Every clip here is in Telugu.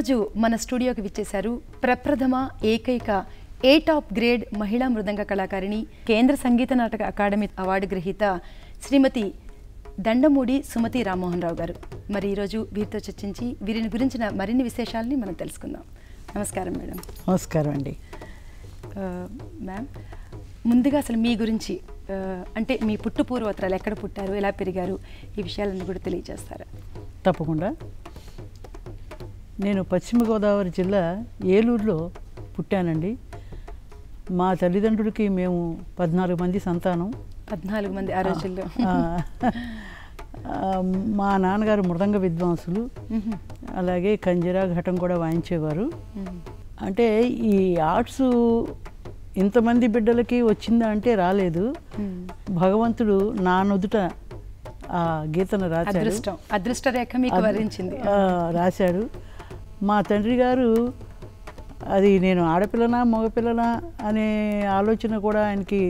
ఈరోజు మన స్టూడియోకి విచ్చేశారు ప్రప్రథమ ఏకైక ఏ టాప్ గ్రేడ్ మహిళా మృదంగ కళాకారిణి కేంద్ర సంగీత నాటక అకాడమీ అవార్డు గ్రహీత శ్రీమతి దండమూడి సుమతి రామ్మోహన్ రావు గారు. మరి ఈరోజు వీరితో చర్చించి వీరిని గురించిన మరిన్ని విశేషాలని మనం తెలుసుకుందాం. నమస్కారం మేడం. నమస్కారం అండి. మ్యామ్ ముందుగా అసలు మీ గురించి అంటే మీ పుట్టు పూర్వోత్తరాలు ఎక్కడ పుట్టారు ఎలా పెరిగారు ఈ విషయాలన్నీ కూడా తెలియజేస్తారా? తప్పకుండా. నేను పశ్చిమ గోదావరి జిల్లా ఏలూరులో పుట్టానండి. మా తల్లిదండ్రులకి మేము పద్నాలుగు మంది సంతానం. పద్నాలుగు మంది ఆ రోజుల్లో మా నాన్నగారు మృదంగ విద్వాంసులు. అలాగే కంజరా ఘటం కూడా వాయించేవారు. అంటే ఈ ఆర్ట్స్ ఇంతమంది బిడ్డలకి వచ్చిందా అంటే రాలేదు. భగవంతుడు నా నుదుట ఆ గీతను రాశాడు. అదృష్టం. అదృష్ట రేఖ మీకు వరించింది. రాశాడు. మా తండ్రి గారు అది నేను ఆడపిల్లనా మగపిల్లనా అనే ఆలోచన కూడా ఆయనకి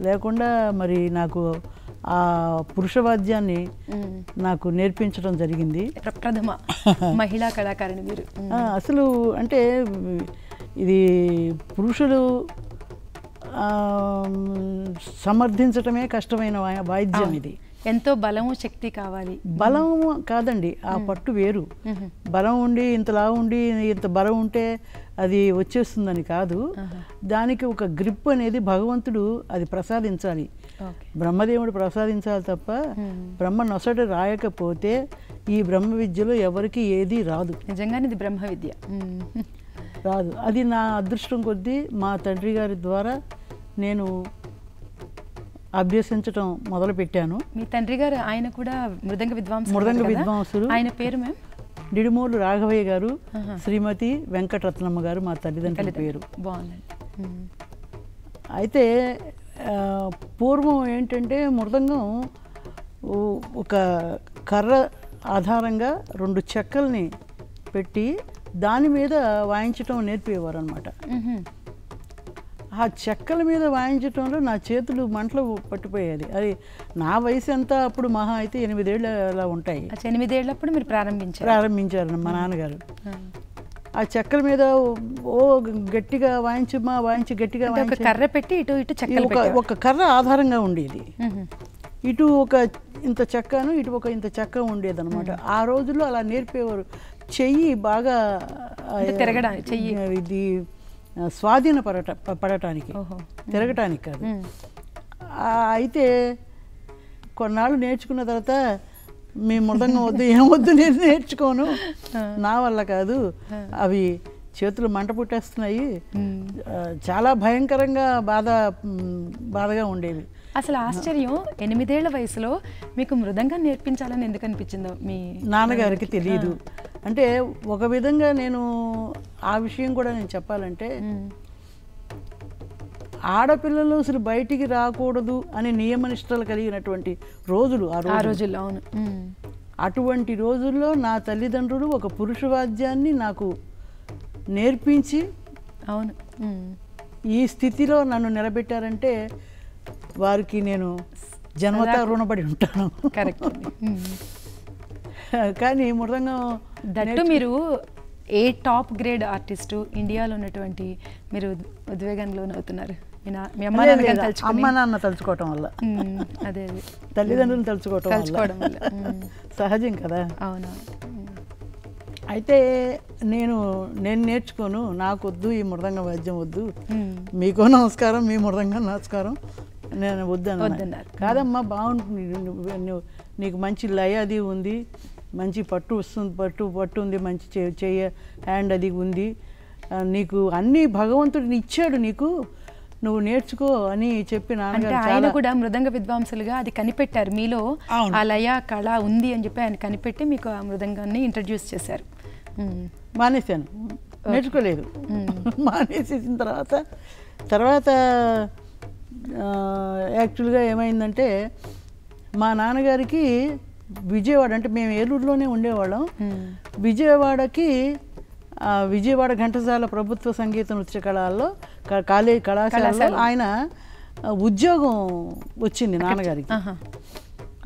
లేకుండా మరి నాకు ఆ పురుషవాద్యాన్ని. నాకు నేర్పించడం జరిగింది. ప్రప్రథమ మహిళా కళాకారిణి మీరు. అసలు అంటే ఇది పురుషులు సమర్థించటమే కష్టమైన వాయిద్యం ఇది. ఎంతో బలము శక్తి కావాలి. బలం కాదండి ఆ పట్టు వేరు. బలం ఉండి ఇంతలా ఉండి ఇంత బలం ఉంటే అది వచ్చేస్తుందని కాదు. దానికి ఒక గ్రిప్ అనేది భగవంతుడు అది ప్రసాదించాలి. బ్రహ్మదేవుడు ప్రసాదించాలి తప్ప. బ్రహ్మ నొసట రాయకపోతే ఈ బ్రహ్మ విద్యలో ఎవరికి ఏది రాదు. నిజంగానే ఇది బ్రహ్మ విద్య. రాదు. అది నా అదృష్టం కొద్దీ మా తండ్రి గారి ద్వారా నేను అభ్యసించటం మొదలుపెట్టాను మీ తండ్రి గారు ఆయన కూడా మృదంగ విద్వాంసులు మృదంగ? విద్వాంసులు. ఆయన పేరు మ్యామ్ డిడిమూలు రాఘవయ్య గారు. శ్రీమతి వెంకటరత్నమ్మ గారు మా తల్లిదండ్రుల పేరు బాగుందండి మ్మ్. అయితే పూర్వం ఏంటంటే మృదంగం ఒక కర్ర ఆధారంగా రెండు చెక్కల్ని పెట్టి దాని మీద వాయించటం నేర్పేవారు అనమాట మ్మ్. ఆ చెక్కల మీద వాయించటంలో నా చేతులు మంటలు పట్టిపోయేది అది నా వయసు ఎంత అప్పుడు మహా అయితే ఎనిమిదేళ్ళు అలా ఉంటాయి. అచ్చా, ఎనిమిదేళ్ళప్పుడు మీరు ప్రారంభించారు. ప్రారంభించారు మా నాన్నగారు. ఆ. చెక్కల మీద ఓ గట్టిగా వాయించమ్మా వాయించి గట్టిగా ఒక వాయించి. కర్ర పెట్టి ఇటు ఇటు చెక్కలు ఒక కర్ర ఆధారంగా ఉండేది. ఇటు ఒక ఇంత చెక్కను ఇటు ఒక ఇంత చెక్క ఉండేది అనమాట ఆ రోజుల్లో అలా నేర్పేవారు. చెయ్యి బాగా తిరగడానికి చెయ్యి. ఇది స్వాధీన పడట పడటానికి తిరగటానికి కాదు. అయితే కొన్నాళ్ళు నేర్చుకున్న తర్వాత మీ మృదంగం వద్దు ఏం వద్దు నేను నేర్చుకోను. నా వల్ల కాదు. అవి చేతులు మంట పుట్టేస్తున్నాయి. చాలా భయంకరంగా బాధ బాధగా ఉండేవి అసలు ఆశ్చర్యం ఎనిమిదేళ్ళ వయసులో మీకు మృదంగం నేర్పించాలని ఎందుకు అనిపించిందో మీ నాన్నగారికి తెలియదు. అంటే ఒక విధంగా నేను ఆ విషయం కూడా నేను చెప్పాలంటే. ఆడపిల్లలు అసలు బయటికి రాకూడదు అనే నియమనిష్టలు కలిగినటువంటి రోజులు ఆ ఆ రోజు రోజుల్లో అవును. అటువంటి రోజుల్లో నా తల్లిదండ్రులు ఒక పురుషవాద్యాన్ని నాకు నేర్పించి అవును. ఈ స్థితిలో నన్ను నిలబెట్టారంటే వారికి నేను జన్మతా రుణపడి ఉంటాను కరెక్ట్. కానీ మృదంగం దట్టు మీరు ఏ టాప్ గ్రేడ్ ఆర్టిస్టు ఇండియాలో ఉన్నటువంటి మీరు ఉద్వేగంలో అవుతున్నారు? మీ అమ్మ తలుచుకుని. అమ్మ నాన్న తలుచుకోవటం వల్ల. అదే అదే. తల్లిదండ్రులు తలుచుకోవటం తలుచుకోవడం వల్ల. సహజం కదా? అవునా? అయితే నేను నేను నేర్చుకోను. నాకు వద్దు ఈ మృదంగ వాద్యం వద్దు. మీకు నమస్కారం మీ మృదంగం నమస్కారం. నేను వద్దను. కాదమ్మా బాగుంటుంది. నీకు మంచి లయ అది ఉంది. మంచి పట్టు వస్తుంది పట్టు పట్టు ఉంది మంచి చే- చెయ్య హ్యాండ్ అది ఉంది. నీకు అన్నీ భగవంతుడిని ఇచ్చాడు నీకు. నువ్వు నేర్చుకో అని చెప్పి నాన్నగారు ఆయన కూడా మృదంగ విద్వాంసులుగా అది కనిపెట్టారు మీలో. ఆ లయ కళ ఉంది అని చెప్పి ఆయన కనిపెట్టి మీకు ఆ మృదంగాన్ని ఇంట్రడ్యూస్ చేశారు. మానేశాను. నేర్చుకోలేదు. మానేసేసిన తర్వాత తర్వాత యాక్చువల్గా ఏమైందంటే మా నాన్నగారికి విజయవాడ అంటే మేము ఏలూరులోనే ఉండేవాళ్ళం. విజయవాడకి విజయవాడ ఘంటసాల ప్రభుత్వ సంగీత నృత్య కళాల్లో కాలేజ్ కళాశాలలో కళాశాల. ఆయన ఉద్యోగం వచ్చింది నాన్నగారికి.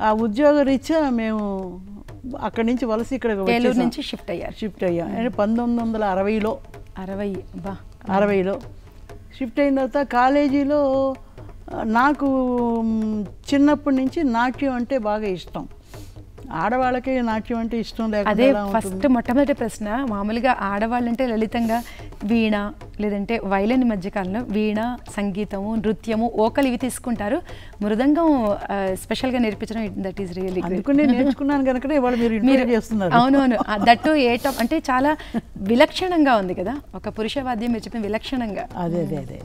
ఆ ఉద్యోగ రీత్యా మేము అక్కడి నుంచి వలస ఇక్కడ నుంచి షిఫ్ట్ అయ్యారు. షిఫ్ట్ అయ్యా. అంటే పంతొమ్మిది వందల అరవైలో. అరవై బా. అరవైలో. షిఫ్ట్ అయిన తర్వాత కాలేజీలో నాకు చిన్నప్పటి నుంచి నాట్యం అంటే బాగా ఇష్టం. ఆడవాళ్ళకి నాట్యం అంటే ఇష్టం లేకుండా అదే ఫస్ట్ మొట్టమొదటి ప్రశ్న మామూలుగా ఆడవాళ్ళంటే లలితంగా వీణ లేదంటే వైలన్ మధ్యకాలంలో వీణ సంగీతము నృత్యము ఓకలు ఇవి తీసుకుంటారు. మృదంగం స్పెషల్గా నేర్పించడం దట్ ఈస్ రియలీ నేర్చుకున్నాను మీరు ఇంటర్వ్యూ చేస్తున్నారు. అవునవును. దట్టు ఏ టాప్ అంటే చాలా విలక్షణంగా ఉంది కదా. ఒక పురుష వాద్యం మీరు చెప్పిన విలక్షణంగా. అదే అదే అదే.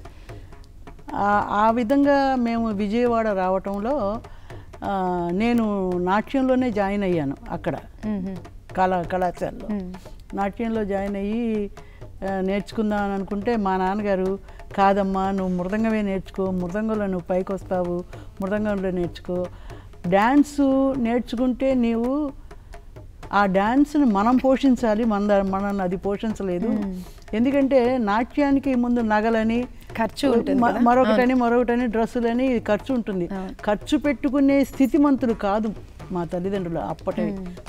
ఆ- విధంగా మేము విజయవాడ రావటంలో నేను నాట్యంలోనే జాయిన్ అయ్యాను అక్కడ. కళా కళాశాలలో. నాట్యంలో జాయిన్ అయ్యి ఆ, నేర్చుకుందాం అని అనుకుంటే మా నాన్నగారు కాదమ్మా నువ్వు మృదంగమే నేర్చుకో మృదంగంలో నువ్వు పైకి వస్తావు మృదంగంలో నేర్చుకో. డ్యాన్సు నేర్చుకుంటే నీవు ఆ డ్యాన్స్ని మనం పోషించాలి మన మనల్ని అది పోషించలేదు. ఎందుకంటే నాట్యానికి ముందు నగలని ఖర్చు? మరొకటని మరొకటని డ్రెస్సులని ఖర్చు ఉంటుంది. ఖర్చు పెట్టుకునే స్థితిమంతులు కాదు మా తల్లిదండ్రులు అప్పటి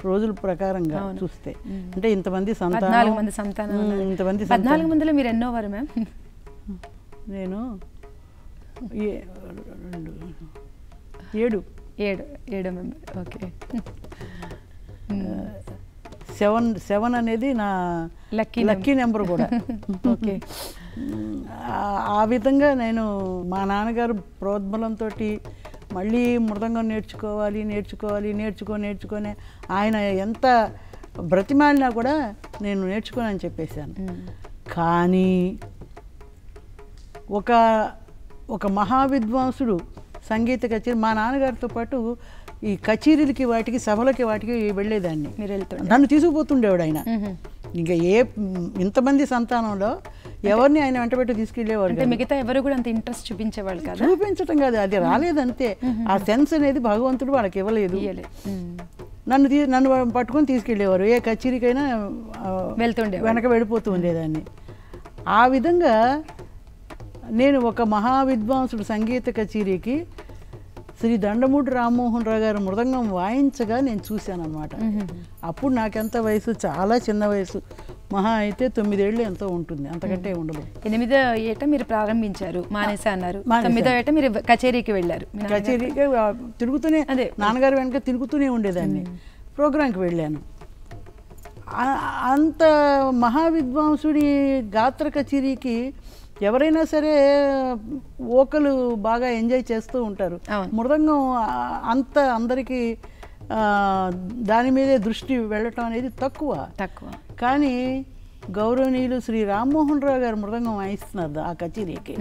రోజుల ప్రకారంగా చూస్తే. అంటే ఇంతమంది సంతానం మంది సంతానం. ఇంతమంది పద్నాలుగు మందిలో మీరు ఎన్నో వారు మ్యామ్? నేను ఏ- రెండు ఏడు. ఏడు ఏడో మెంబర్. ఓకే. సెవెన్ సెవెన్ అనేది నా లక్కీ లక్కీ నెంబర్ కూడా. ఓకే. ఆ- విధంగా నేను మా నాన్నగారు ప్రోద్బలంతో మళ్ళీ మృదంగం నేర్చుకోవాలి నేర్చుకోవాలి నేర్చుకో నేర్చుకొని ఆయన ఎంత బ్రతిమాలినా కూడా నేను నేర్చుకోనని చెప్పేశాను. కానీ ఒక ఒక మహావిద్వాంసుడు సంగీత కచేరీ మా నాన్నగారితో పాటు ఈ కచేరీలకి వాటికి సభలకి వాటికి వెళ్ళేదాన్ని. వెళ్తుండే. నన్ను తీసుకుపోతుండేవాడు ఆయన. ఇంకా ఏ ఇంతమంది సంతానంలో ఎవరిని ఆయన వెంటబెట్టి తీసుకెళ్ళేవాడు అంటే మిగతా ఎవరు కూడా అంత ఇంట్రెస్ట్ చూపించేవాళ్ళు కదా? చూపించటం కాదు అది రాలేదంతే. ఆ సెన్స్ అనేది భగవంతుడు వాళ్ళకి ఇవ్వలేదు. నన్ను నన్ను పట్టుకొని తీసుకెళ్ళేవారు. ఏ కచేరీకైనా ఆ, వెళ్తుండేవాళ్ళు. వెనక వెళ్ళిపోతూ ఉండేదాన్ని. ఆ విధంగా నేను ఒక మహావిద్వాంసుడు సంగీత కచేరీకి శ్రీ దండమూడి రామ్మోహన్ రావు గారు మృదంగం వాయించగా నేను చూశాను అనమాట అప్పుడు నాకెంత వయసు? చాలా చిన్న వయసు. మహా అయితే తొమ్మిదేళ్ళు ఎంతో ఉంటుంది. అంతకంటే ఉండదు. ఎనిమిదో ఏట మీరు ప్రారంభించారు మానేసా అన్నారు. తొమ్మిదో ఏట మీరు కచేరీకి వెళ్ళారు. కచేరీకి తిరుగుతూనే అదే. నాన్నగారు వెనక తిరుగుతూనే ఉండేదాన్ని. ప్రోగ్రాంకి వెళ్ళాను. అంత మహావిద్వాంసుడి గాత్ర కచేరీకి ఎవరైనా సరే ఓకలు బాగా ఎంజాయ్ చేస్తూ ఉంటారు. మృదంగం అంత అందరికీ దాని మీదే దృష్టి వెళ్ళటం అనేది తక్కువ. తక్కువ. కానీ గౌరవనీయులు శ్రీ రామ్మోహన్ రావు గారు మృదంగం వాయిస్తున్నారు ఆ కచేరీకి.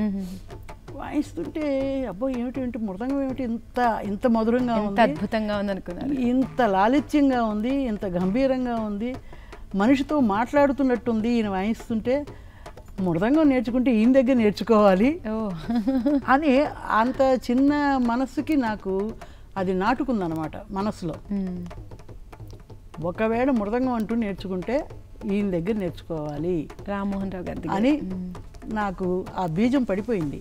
వాయిస్తుంటే అబ్బో ఏమిటి ఏమిటి మృదంగం ఏమిటి ఇంత ఇంత మధురంగా ఉంది. అద్భుతంగా ఉందనుకున్నారు. ఇంత లాలిత్యంగా ఉంది ఇంత గంభీరంగా ఉంది. మనిషితో మాట్లాడుతున్నట్టుంది ఈయన వాయిస్తుంటే మృదంగం నేర్చుకుంటే ఈయన దగ్గర నేర్చుకోవాలి ఓ అని అంత చిన్న మనస్సుకి నాకు అది నాటుకుందనమాట మనసులో. ఒకవేళ మృదంగం అంటూ నేర్చుకుంటే ఈయన దగ్గర నేర్చుకోవాలి రామ్మోహన్ రావు గారి. అని. నాకు ఆ బీజం పడిపోయింది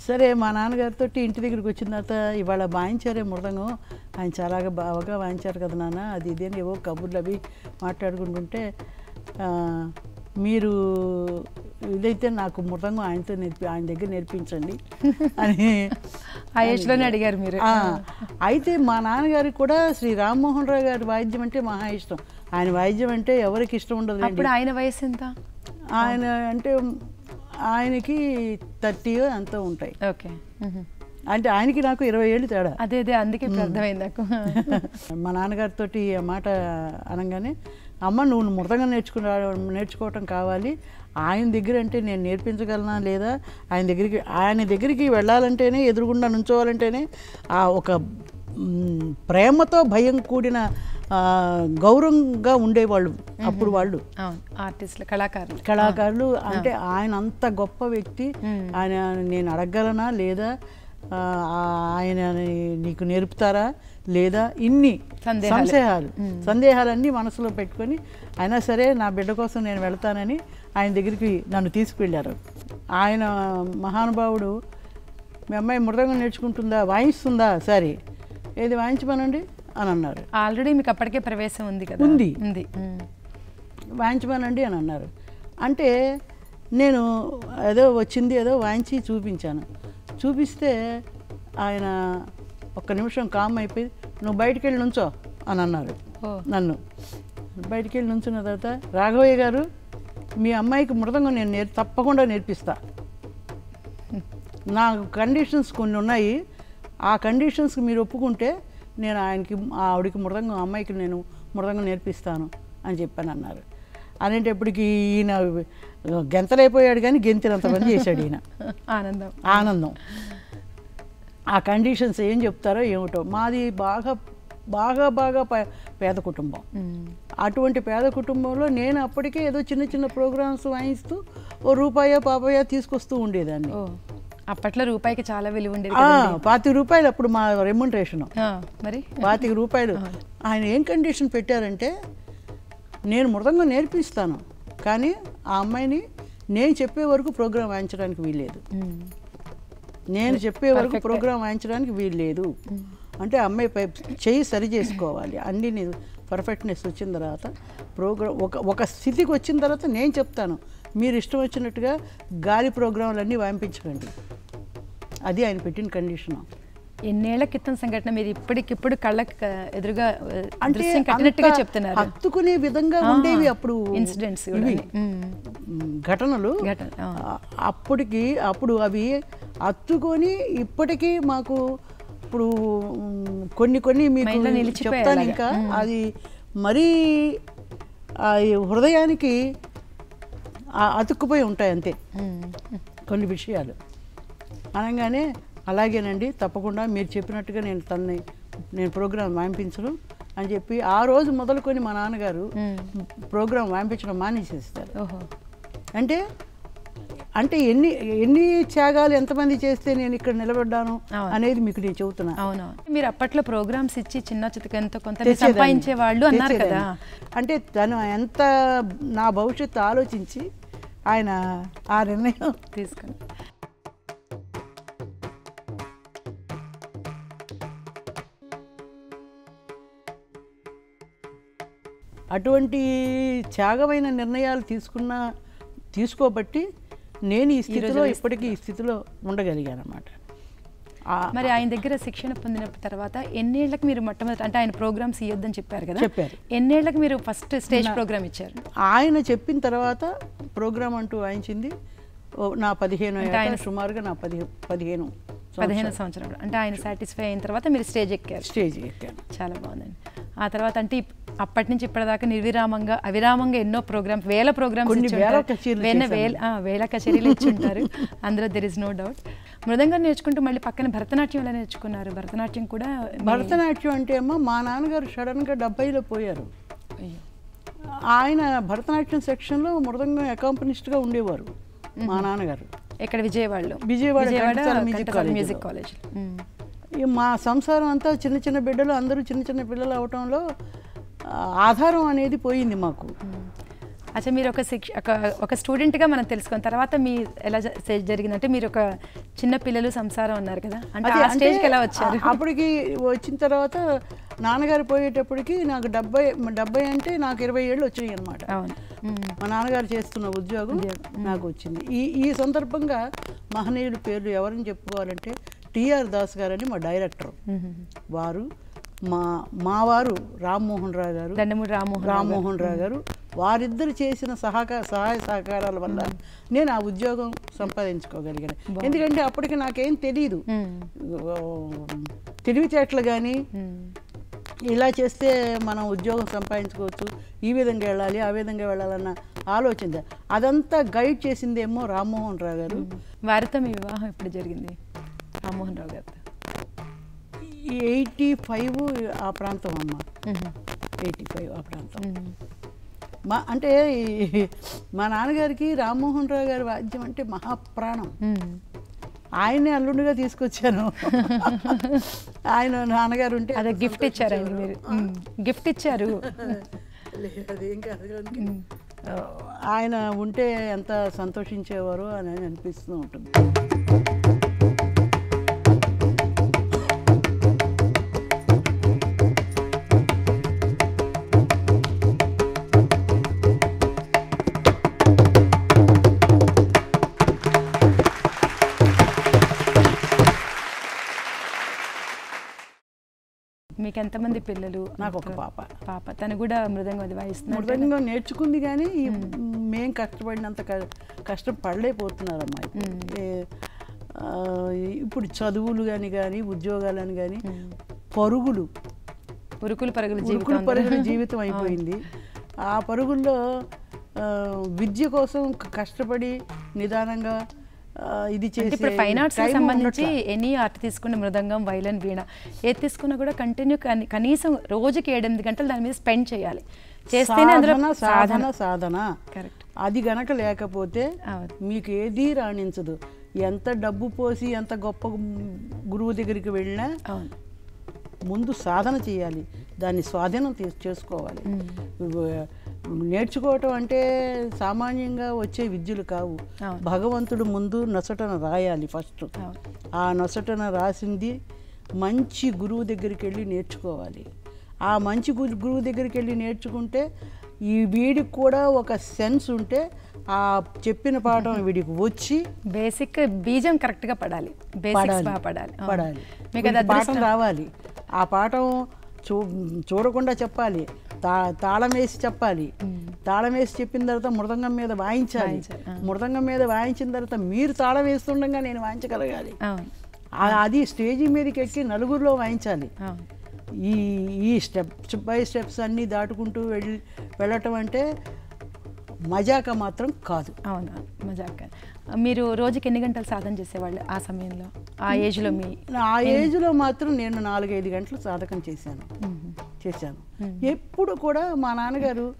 సరే మా నాన్నగారితో ఇంటి దగ్గరికి వచ్చిన తర్వాత ఇవాళ వాయించారే మృదంగం ఆయన చాలా బాగా వాయించారు కదా నాన్న అది ఇది అని ఏవో కబుర్లు అవి మాట్లాడుకుంటుంటే మీరు ఇదైతే నాకు మృదంగం ఆయనతో నేర్పి ఆయన దగ్గర నేర్పించండి అని ఆ ఏజ్లోనే అడిగారు మీరు. అయితే మా నాన్నగారికి కూడా శ్రీ రామ్మోహన్ రావు గారి వాయిద్యం అంటే మహా ఇష్టం. ఆయన వాయిద్యం అంటే ఎవరికి ఇష్టం ఉండదు అప్పుడు ఆయన వయసు ఎంత? ఆయన అంటే ఆయనకి థర్టీ అంతా ఉంటాయి. ఓకే. అంటే ఆయనకి నాకు ఇరవై ఏళ్ళు తేడా. అదే అదే అందుకే అర్థమైంది నాకు. మా నాన్నగారితో ఆ మాట అనగానే అమ్మ నువ్వు మృతంగా నేర్చుకున్నా నేర్చుకోవటం కావాలి. ఆయన దగ్గర అంటే నేను నేర్పించగలనా లేదా? ఆయన దగ్గరికి ఆయన దగ్గరికి వెళ్ళాలంటేనే ఎదురుగుండా నుంచోవాలంటేనే ఆ ఒక ప్రేమతో భయం కూడిన గౌరవంగా ఉండేవాళ్ళు. అప్పుడు వాళ్ళు. ఆర్టిస్టులు కళాకారులు. కళాకారులు అంటే ఆయన అంత గొప్ప వ్యక్తి. ఆయన నేను అడగగలనా లేదా? ఆయన నీకు నేర్పుతారా లేదా? ఇన్ని సందేహాలు. సందేహాలు. సందేహాలన్నీ మనసులో పెట్టుకొని అయినా సరే నా బిడ్డ కోసం నేను వెళ్తానని ఆయన దగ్గరికి నన్ను తీసుకువెళ్ళారు. ఆయన మహానుభావుడు మీ అమ్మాయి మృదంగం నేర్చుకుంటుందా? వాయిస్తుందా సరే. ఏది వాయించమనండి? అని అన్నారు ఆల్రెడీ మీకు అప్పటికే ప్రవేశం ఉంది కదా? ఉంది. ఉంది. వాయించమనండి అని అన్నారు. అంటే నేను ఏదో వచ్చింది ఏదో వాయించి చూపించాను. చూపిస్తే ఆయన ఒక్క నిమిషం కామ్ అయిపోయి నువ్వు బయటికి వెళ్ళి నుంచో అని అన్నారు. నన్ను. బయటికి వెళ్ళి నుంచున్న తర్వాత రాఘవయ్య గారు మీ అమ్మాయికి మృదంగం నేను నేర్ తప్పకుండా నేర్పిస్తా. నా కండిషన్స్ కొన్ని ఉన్నాయి. ఆ కండిషన్స్కి మీరు ఒప్పుకుంటే నేను ఆయనకి ఆ ఆవిడకి మృదంగం అమ్మాయికి నేను మృదంగం నేర్పిస్తాను అని చెప్పాను అన్నారు. అనేటప్పటికి ఈయన గెంతలైపోయాడు కానీ గెంతినంత పని చేశాడు ఈయన. ఆనందం. ఆనందం. ఆ కండిషన్స్ ఏం చెప్తారో ఏమిటో. మాది బాగా బాగా బాగా పేద కుటుంబం. అటువంటి పేద కుటుంబంలో నేను అప్పటికే ఏదో చిన్న చిన్న ప్రోగ్రామ్స్ వాయిస్తూ ఓ రూపాయో పాపయో తీసుకొస్తూ ఉండేదాన్ని. అప్పట్లో రూపాయికి చాలా విలువ ఉండేది. పాతిక రూపాయలు అప్పుడు మా రెమ్యునరేషను మరి? పాతిక రూపాయలు. ఆయన ఏం కండిషన్ పెట్టారంటే నేను మృదంగం నేర్పిస్తాను కానీ ఆ అమ్మాయిని నేను చెప్పే వరకు ప్రోగ్రాం వాయించడానికి వీల్లేదు. నేను చెప్పే వరకు ప్రోగ్రాం వాయించడానికి వీల్లేదు. అంటే అమ్మాయి పై చెయ్యి సరి చేసుకోవాలి. అన్ని పర్ఫెక్ట్నెస్ వచ్చిన తర్వాత ప్రోగ్రామ్ ఒక ఒక స్థితికి వచ్చిన తర్వాత నేను చెప్తాను. మీరు ఇష్టం వచ్చినట్టుగా గాలి ప్రోగ్రాంలన్నీ వాయింపించకండి. అది ఆయన పెట్టిన కండిషన్ ఎన్నేళ్ళ క్రితం సంఘటన మీరు ఇప్పటికిప్పుడు కళ్ళకి ఎదురుగా అంటే కట్టినట్టుగా చెప్తున్నారు. హత్తుకునే విధంగా ఉండేవి అప్పుడు. ఇన్సిడెంట్స్ ఇవి. ఘటనలు. అప్పటికి అప్పుడు అవి అత్తుకొని ఇప్పటికీ మాకు ఇప్పుడు కొన్ని కొన్ని మీకు చెప్తాను. ఇంకా. అది మరీ ఆ హృదయానికి అతుక్కుపోయి ఉంటాయి అంతే. కొన్ని విషయాలు. అనగానే అలాగేనండి తప్పకుండా మీరు చెప్పినట్టుగా నేను తనని నేను ప్రోగ్రాం వాయింపించను అని చెప్పి ఆ రోజు మొదలుకొని మా నాన్నగారు ప్రోగ్రాం వాయింపించడం మానేసేస్తారు. ఓహో. అంటే అంటే ఎన్ని ఎన్ని త్యాగాలు ఎంతమంది చేస్తే నేను ఇక్కడ నిలబడ్డాను. అనేది మీకు నేను చెబుతున్నా. అవును మీరు అప్పట్లో ప్రోగ్రామ్స్ ఇచ్చి చిన్న చితకంతో కొంత. సంపాదించే వాళ్ళు అన్నారు కదా. అంటే తను ఎంత నా భవిష్యత్తు ఆలోచించి ఆయన ఆ నిర్ణయం తీసుకుని. అటువంటి త్యాగమైన నిర్ణయాలు తీసుకున్న తీసుకోబట్టి నేను ఈ స్థితిలో ఇప్పటికీ ఈ స్థితిలో ఉండగలిగాను అనమాట మరి ఆయన దగ్గర శిక్షణ పొందిన తర్వాత ఎన్నేళ్ళకు మీరు మొట్టమొదటి అంటే ఆయన ప్రోగ్రామ్స్ ఇవ్వద్దని చెప్పారు కదా? చెప్పారు. ఎన్నేళ్ళకు మీరు ఫస్ట్ స్టేజ్ ప్రోగ్రామ్ ఇచ్చారు? ఆయన చెప్పిన తర్వాత ప్రోగ్రామ్ అంటూ వాయించింది. ఓ నా పదిహేను ఆయన- సుమారుగా నా పదిహే పదిహేను పదిహేను సంవత్సరాలు. అంటే ఆయన సాటిస్ఫై అయిన తర్వాత మీరు స్టేజ్ ఎక్కారు. స్టేజ్ ఎక్కాను. చాలా బాగుందండి. ఆ తర్వాత అంటే అప్పటి నుంచి ఇప్పటిదాకా నిర్విరామంగా అవిరామంగా ఎన్నో ప్రోగ్రామ్స్ వేల ప్రోగ్రామ్స్ వేల కచేరీలు వేల కచేరీలు ఇచ్చి ఉంటారు. అందులో దెర్ ఇస్ నో డౌట్ మృదంగం నేర్చుకుంటూ మళ్ళీ పక్కన భరతనాట్యం ఎలా నేర్చుకున్నారు? భరతనాట్యం కూడా భరతనాట్యం అంటే ఏమో మా నాన్నగారు సడన్గా డెబ్బైలో పోయారు. ఆయన భరతనాట్యం సెక్షన్లో మృదంగం అకాంపనిస్ట్గా ఉండేవారు మా నాన్నగారు. ఎక్కడ? విజయవాడలో. విజయవాడ మ్యూజిక్ కాలేజ్ మా సంసారం అంతా చిన్న చిన్న బిడ్డలు అందరూ చిన్న చిన్న పిల్లలు అవటంలో ఆధారం అనేది పోయింది మాకు. అచ్చా మీరు ఒక శిక్ష ఒక ఒక స్టూడెంట్గా మనం తెలుసుకున్న తర్వాత మీ ఎలా జరిగిందంటే మీరు ఒక చిన్న పిల్లలు సంసారం అన్నారు కదా అంటే ఆ స్టేజ్కి ఎలా వచ్చారు? అప్పటికి వచ్చిన తర్వాత నాన్నగారు పోయేటప్పటికి నాకు డెబ్బై డెబ్బై అంటే నాకు ఇరవై ఏళ్ళు వచ్చినాయి అనమాట. మా నాన్నగారు చేస్తున్న ఉద్యోగం నాకు వచ్చింది. ఈ ఈ సందర్భంగా మహనీయుల పేర్లు ఎవరిని చెప్పుకోవాలంటే టిఆర్ దాస్ గారని మా డైరెక్టర్. వారు మా మావారు రామ్మోహన్ రావు గారు దండమూడి రామ్మోహన్ రావు గారు. రామ్మోహన్ రావు గారు వారిద్దరు చేసిన సహకార సహాయ సహకారాల వల్ల నేను ఆ ఉద్యోగం సంపాదించుకోగలిగాను. ఎందుకంటే అప్పటికి నాకేం తెలియదు. తెలివితేటలు కానీ. ఇలా చేస్తే మనం ఉద్యోగం సంపాదించుకోవచ్చు ఈ విధంగా వెళ్ళాలి ఆ విధంగా వెళ్ళాలన్న ఆలోచన. అదంతా గైడ్ చేసిందేమో రామ్మోహన్ రావు గారు. వారితో మీ వివాహం ఎప్పుడు జరిగింది? రామ్మోహన్ రావు గారితో. ఎయిటీ ఫైవ్ ఆ ప్రాంతం అమ్మ. ఎయిటీ ఫైవ్ ఆ ప్రాంతం. మా అంటే ఈ- మా నాన్నగారికి రామ్మోహన్ రావు గారి వాద్యం అంటే మహాప్రాణం. ఆయనే అల్లుండిగా తీసుకొచ్చాను. ఆయన నాన్నగారు ఉంటే అదే గిఫ్ట్ ఇచ్చారు ఆయనకి మీరు గిఫ్ట్ ఇచ్చారు. లేదు, ఆయన ఉంటే ఎంత సంతోషించేవారో అని అనిపిస్తూ ఉంటుంది. మీకు ఎంతమంది పిల్లలు? నాకు ఒక పాప. పాప. తను కూడా మృదంగం అది వాయిస్తున్నారు మృదంగం నేర్చుకుంది కానీ మేం కష్టపడినంత క- కష్టపడలేకపోతున్నారమ్మా ఇప్పుడు. చదువులు కానీ కానీ ఉద్యోగాలని కానీ పరుగులు. ఉరుకులు పరుగులు ఉరుకులు పరుగుల జీవితం అయిపోయింది. ఆ పరుగుల్లో విద్య కోసం కష్టపడి నిదానంగా ఇది చేసి ఇప్పుడు ఫైన్ ఆర్ట్స్ సంబంధించి ఎనీ ఆర్ట్ తీసుకున్న మృదంగం వైలన్ వీణ ఏది తీసుకున్నా కూడా కంటిన్యూ కనీసం రోజుకి ఏడెనిమిది గంటలు దాని మీద స్పెండ్ చేయాలి. చేస్తేనే అందులో సాధన సాధన. కరెక్ట్ అది గనక లేకపోతే మీకు ఏదీ రాణించదు. ఎంత డబ్బు పోసి ఎంత గొప్ప గురువు దగ్గరికి వెళ్ళినా ముందు సాధన చేయాలి. దాన్ని స్వాధీనం చేసుకోవాలి. నేర్చుకోవటం అంటే సామాన్యంగా వచ్చే విద్యలు కావు. భగవంతుడు ముందు నొసటన రాయాలి ఫస్ట్. ఆ నొసటన రాసింది మంచి గురువు దగ్గరికి వెళ్ళి నేర్చుకోవాలి. ఆ మంచి గురు గురువు దగ్గరికి వెళ్ళి నేర్చుకుంటే ఈ వీడికి కూడా ఒక సెన్స్ ఉంటే ఆ చెప్పిన పాఠం వీడికి వచ్చి బేసిక్ బీజం కరెక్ట్గా పడాలి. పడాలి. పడాలి. మీకు పాఠం రావాలి. ఆ పాఠం చూ చూడకుండా చెప్పాలి. తా తాళం వేసి చెప్పాలి. తాళం వేసి చెప్పిన తర్వాత మృదంగం మీద వాయించాలి. మృదంగం మీద వాయించిన తర్వాత మీరు తాళం వేస్తుండగా నేను వాయించగలగాలి. అది స్టేజి మీదకి ఎక్కి నలుగురిలో వాయించాలి. ఈ ఈ స్టెప్ బై స్టెప్స్ అన్నీ దాటుకుంటూ వెళ్ళి వెళ్ళటం అంటే మజాక మాత్రం కాదు. అవును? మజాక్. మీరు రోజుకి ఎన్ని గంటలు సాధన చేసేవాళ్ళు ఆ సమయంలో? ఆ ఏజ్లో మీ ఆ ఏజ్లో మాత్రం నేను నాలుగైదు గంటలు సాధకం చేశాను. చేశాను. ఎప్పుడు కూడా మా నాన్నగారు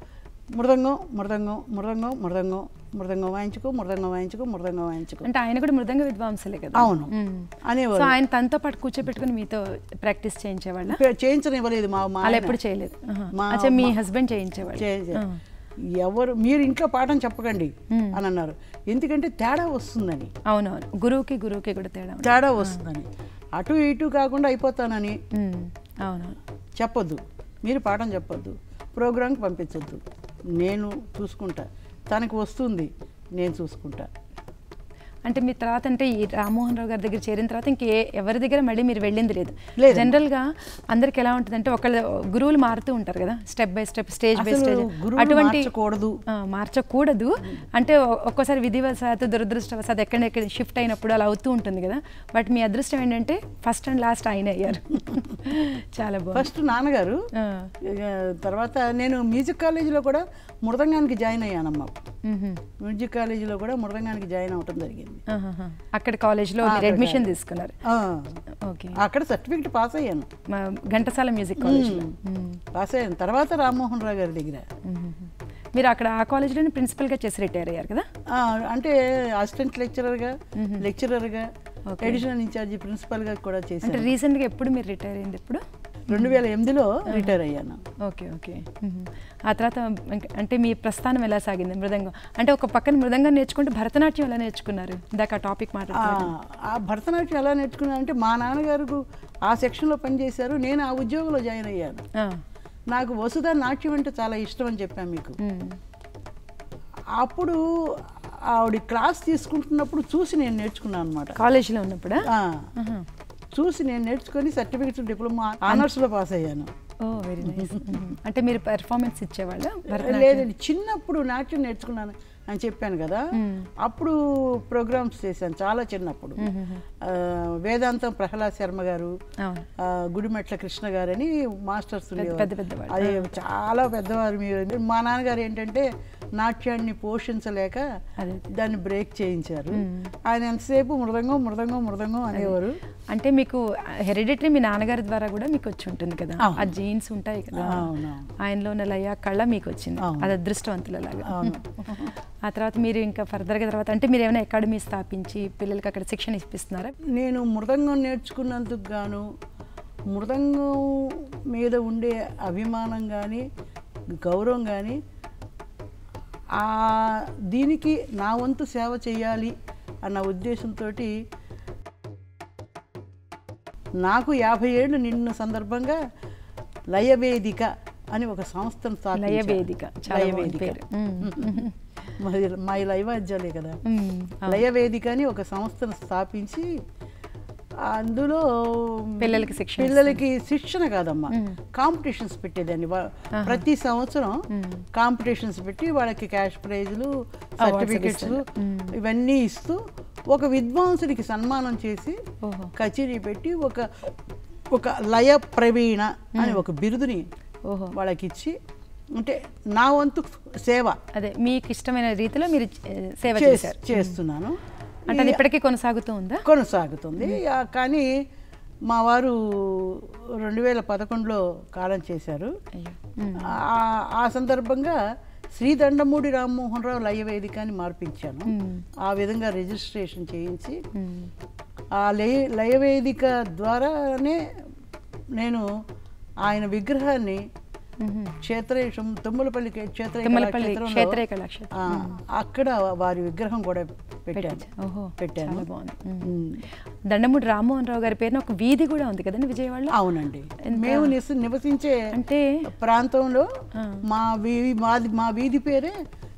మృదంగం మృదంగం మృదంగం మృదంగం మృదంగం వాయించుకో మృదంగం వాయించుకో మృదంగం వాయించుకో. అంటే ఆయన కూడా మృదంగ విద్వాంసులే కదా? అవును. అనేవారు ఆయన తనతో పాటు కూర్చోబెట్టుకుని మీతో ప్రాక్టీస్ చేయించేవాళ్ళ? చేయించనివ్వలేదు మా మా అలా. ఎప్పుడు చేయలేదు. మా- హస్బెండ్ చేయించేవాళ్ళు. ఎవరు మీరు ఇంట్లో పాఠం చెప్పకండి. అని అన్నారు. ఎందుకంటే తేడా వస్తుందని. అవునవును. గురువుకి గురువుకి కూడా తేడా. తేడా వస్తుందని. అటు ఇటు కాకుండా అయిపోతానని. అవునవును. చెప్పొద్దు. మీరు పాఠం చెప్పొద్దు. ప్రోగ్రాంకి పంపించొద్దు. నేను చూసుకుంటా. తనకు వస్తుంది. నేను చూసుకుంటా. అంటే మీ తర్వాత అంటే ఈ రామ్మోహన్ రావు గారి దగ్గర చేరిన తర్వాత ఇంకే ఎవరి దగ్గర మళ్ళీ మీరు వెళ్ళింది లేదు లేదు. జనరల్గా అందరికి ఎలా ఉంటుంది అంటే ఒకళ్ళ గురువులు మారుతూ ఉంటారు కదా step by step stage by stage గురువులు మార్చకూడదు. అంటే ఒక్కోసారి విధివశాత్తు దురదృష్టవశాత్తు ఎక్కడెక్కడ షిఫ్ట్ అయినప్పుడు అలా అవుతూ ఉంటుంది కదా బట్ మీ అదృష్టం ఏంటంటే ఫస్ట్ అండ్ లాస్ట్ ఆయన అయ్యారు చాలా బాగుంది ఫస్ట్ నాన్నగారు తర్వాత నేను మ్యూజిక్ కాలేజీలో కూడా మృదంగానికి జాయిన్ అయ్యానమ్మా. మ్యూజిక్ కాలేజీలో కూడా మృదంగానికి జాయిన్ అవటం జరిగింది. అక్కడ కాలేజ్లో అడ్మిషన్. తీసుకున్నారు. ఓకే. అక్కడ సర్టిఫికెట్ పాస్ అయ్యాను. ఘంటసాల మ్యూజిక్ కాలేజ్లో మ్మ్. పాస్ అయ్యాను. తర్వాత రామ్మోహన్ రావు గారి దగ్గర. మీరు అక్కడ ఆ కాలేజ్లోనే ప్రిన్సిపల్గా చేసి రిటైర్ అయ్యారు కదా? అంటే అసిస్టెంట్ లెక్చరర్గా లెక్చరర్గా ఎడిషనల్ ఇన్ఛార్జి ప్రిన్సిపల్గా కూడా అంటే చేశాను రీసెంట్గా ఎప్పుడు మీరు రిటైర్ అయింది ఎప్పుడు? రెండు వేల ఎనిమిదిలో రిటైర్ అయ్యాను. Okay okay. ఆ తర్వాత అంటే మీ ప్రస్థానం ఎలా సాగింది మృదంగం? అంటే ఒక పక్కన మృదంగం నేర్చుకుంటే భరతనాట్యం ఎలా నేర్చుకున్నారు? ఇందాక ఆ టాపిక్ మాట్లాడుతున్నారు ఆ భరతనాట్యం ఎలా నేర్చుకున్నాను అంటే మా నాన్నగారు ఆ సెక్షన్లో పనిచేశారు నేను ఆ ఉద్యోగంలో జాయిన్ అయ్యాను. నాకు వసుధ నాట్యం అంటే చాలా ఇష్టం అని చెప్పాను మీకు. అప్పుడు ఆవిడ క్లాస్ తీసుకుంటున్నప్పుడు చూసి నేను నేర్చుకున్నాను అనమాట కాలేజీలో ఉన్నప్పుడా. చూసి నేను నేర్చుకొని సర్టిఫికెట్స్ డిప్లొమా ఆనర్స్లో పాస్ అయ్యాను. ఓ వెరీ నైస్. అంటే మీరు పెర్ఫార్మెన్స్ ఇచ్చేవాళ్ళ? లేదండి చిన్నప్పుడు నాట్యం నేర్చుకున్నాను. అని చెప్పాను కదా. అప్పుడు ప్రోగ్రామ్స్ చేశాను చాలా చిన్నప్పుడు. వేదాంతం ప్రహ్లాద్ శర్మ గారు గుడిమెట్ల కృష్ణ గారు అని మాస్టర్స్. అది చాలా పెద్దవారు మీరు మా నాన్నగారు ఏంటంటే నాట్యాన్ని పోషించలేక. దాన్ని బ్రేక్ చేయించారు. ఆయన ఎంతసేపు మృదంగం మృదంగం మృదంగం అనేవారు. అంటే మీకు హెరిడిటరీ మీ నాన్నగారి ద్వారా కూడా మీకు వచ్చి ఉంటుంది కదా. ఆ జీన్స్ ఉంటాయి కదా. ఆయనలో ఉన్న లయ కళ మీకు వచ్చింది. అది అదృష్టవంతులలాగా. ఆ తర్వాత మీరు ఇంకా ఫర్దర్గా తర్వాత అంటే మీరు ఏమైనా అకాడమీ స్థాపించి పిల్లలకి అక్కడ శిక్షణ ఇప్పిస్తున్నారా? నేను మృదంగం నేర్చుకున్నందుకు గాను మృదంగం మీద ఉండే అభిమానం కానీ గౌరవం కానీ ఆ దీనికి నా వంతు సేవ చేయాలి అన్న ఉద్దేశంతో నాకు యాభై ఏళ్ళు నిన్న సందర్భంగా లయవేదిక అని ఒక సంస్థను స్థాపించాను. లయవేదిక. లయవేదిక. మా లైవాద్యాలే కదా. లయవేదిక అని ఒక సంస్థను స్థాపించి అందులో పిల్లలకి శిక్షణ పిల్లలకి శిక్షణ కాదమ్మా. కాంపిటీషన్స్ పెట్టేదండి వా- ప్రతి సంవత్సరం కాంపిటీషన్స్ పెట్టి వాళ్ళకి క్యాష్ ప్రైజులు సర్టిఫికెట్స్ ఇవన్నీ ఇస్తూ ఒక విద్వాంసుడికి సన్మానం చేసి కచేరీ పెట్టి ఒక ఒక లయ ప్రవీణ అని ఒక బిరుదుని వాళ్ళకి ఇచ్చి అంటే నా వంతు సేవ. అదే మీకు ఇష్టమైన రీతిలో మీరు సేవ చేశారు. చేస్తున్నాను. అంటే అది ఇప్పటికీ కొనసాగుతూ ఉందా? కొనసాగుతుంది. కానీ మా వారు రెండు వేల పదకొండులో కాలం చేశారు. ఆ- సందర్భంగా శ్రీ దండమూడి రామ్మోహన్ రావు లయ వేదిక అని మార్పించాను ఆ విధంగా రిజిస్ట్రేషన్ చేయించి. ఆ లయ లయ వేదిక ద్వారానే నేను ఆయన విగ్రహాన్ని. క్షేత్రేశం తుమ్మలపల్లి క్షేత్ర తిమ్మలపల్లి క్షేత్రీయ కళాక్షేత్రం. ఆ, అక్కడ వారి విగ్రహం కూడా పెట్టాను పెట్టాను. దండమూడి రామ్మోహన్ రావు గారి పేరున ఒక వీధి కూడా ఉంది కదండి విజయవాడలో? అవునండి. మేము నివసి- నివసించే అంటే ప్రాంతంలో. మా వీధి మాది మా వీధి పేరే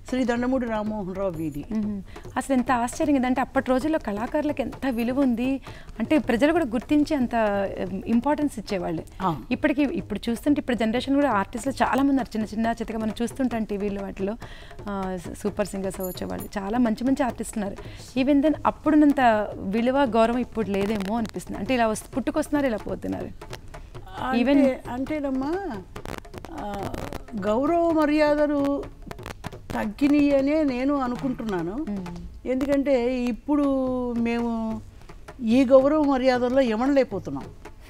శ్రీ దండమూడి రామ్మోహన్ రావు వీధి. అసలు ఎంత ఆశ్చర్యం ఏంటంటే అప్పటి రోజుల్లో కళాకారులకు ఎంత విలువ ఉంది? అంటే ప్రజలు కూడా గుర్తించి అంత ఇంపార్టెన్స్ ఇచ్చేవాళ్ళు. ఇప్పటికి ఇప్పుడు చూస్తుంటే ఇప్పుడు జనరేషన్ కూడా ఆర్టిస్టులు చాలా మంది చిన్న చిన్న చితగా మనం చూస్తుంటాం టీవీలో వాటిలో. సూపర్ సింగర్స్ వచ్చేవాళ్ళు చాలా మంచి మంచి ఆర్టిస్టులు ఉన్నారు. ఈవెన్ దెన్ అప్పుడున్నంత విలువ గౌరవం ఇప్పుడు లేదేమో అనిపిస్తుంది. అంటే ఇలా వస్తు పుట్టుకొస్తున్నారు ఇలా పోతున్నారు. ఈవెన్ అంటేనమ్మా గౌరవ మర్యాదలు తగ్గినాయనే నేను అనుకుంటున్నాను. ఎందుకంటే ఇప్పుడు మేము ఈ గౌరవ మర్యాదల్లో ఇవ్వలేకపోతున్నాం.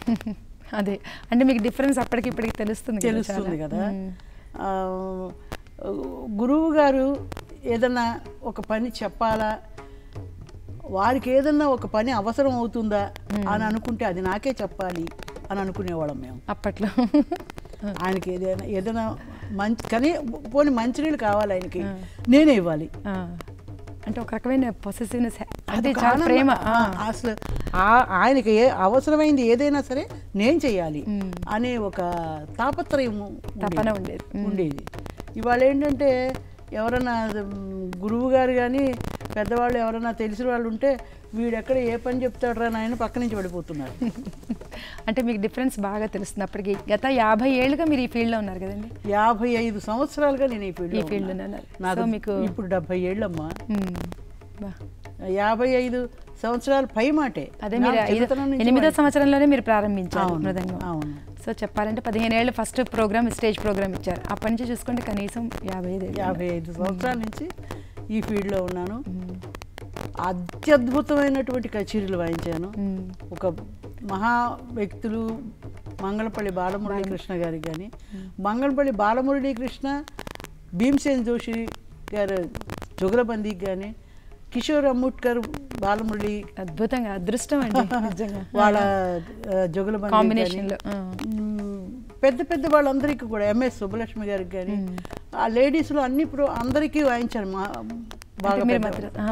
అదే. అంటే మీకు డిఫరెన్స్ అప్పటికి ఇప్పటికి తెలుస్తుంది తెలుస్తుంది. కదా. గురువు గారు ఏదన్నా ఒక పని చెప్పాలా? వారికి ఏదన్నా ఒక పని అవసరం అవుతుందా? అని అనుకుంటే అది నాకే చెప్పాలి అని అనుకునేవాళ్ళం మేము. అప్పట్లో. ఆయనకి ఏదైనా ఏదైనా మంచి కానీ పోనీ మంచినీళ్ళు కావాలి ఆయనకి. నేనే ఇవ్వాలి. అంటే ఒక రకమైన పొసెసివ్నెస్ అదొక చాలా. ప్రేమ. అసలు ఆ- ఆయనకి ఏ అవసరమైంది ఏదైనా సరే నేను చేయాలి అనే ఒక తాపత్రయం తపన ఉండేది. ఉండేది. ఇవాళ ఏంటంటే ఎవరన్నా గురువు గారు కానీ పెద్దవాళ్ళు ఎవరన్నా తెలిసిన వాళ్ళు ఉంటే వీడెక్కడ ఏ పని చెప్తాడరా నాయన పక్క నుంచి పడిపోతున్నారు. అంటే మీకు డిఫరెన్స్ బాగా తెలుస్తుంది అప్పటికి గత యాభై ఏళ్ళుగా మీరు ఈ ఫీల్డ్లో ఉన్నారు కదండి? యాభై ఐదు సంవత్సరాలుగా నేను ఈ ఫీల్డ్ ఈ ఉన్నారు. నాకు మీకు ఇప్పుడు డెబ్బై ఏళ్ళమ్మా. యాభై ఐదు సంవత్సరాల పై మాటే. అదే మీరు ఎనిమిదో సంవత్సరంలోనే మీరు ప్రారంభించారు మృదంగం అవును. సో చెప్పాలంటే పదిహేను ఏళ్ళు ఫస్ట్ ప్రోగ్రామ్ స్టేజ్ ప్రోగ్రామ్ ఇచ్చారు. అప్పటి నుంచి చూసుకుంటే కనీసం యాభై ఐదు యాభై ఐదు సంవత్సరాల నుంచి ఈ ఫీల్డ్లో ఉన్నాను. అత్యద్భుతమైనటువంటి కచేరీలు వాయించాను. ఒక మహా వ్యక్తులు మంగళపల్లి బాలమురళీ కృష్ణ గారికి కానీ మంగళపల్లి బాలమురళీ కృష్ణ భీమ్సేన్ జోషి గారు జుగలబందీకి కానీ కిషోర్ అమ్ముట్కర్ బాలమురళి అద్భుతంగా అదృష్టం అండి నిజంగా వాళ్ళ జుగలబందీ Combination లో, ఆ. పెద్ద పెద్ద వాళ్ళందరికీ కూడా ఎంఎస్ సుబ్బలక్ష్మి గారికి కానీ ఆ లేడీస్లో అన్ని ప్రో అందరికీ వాయించాను మా బాగా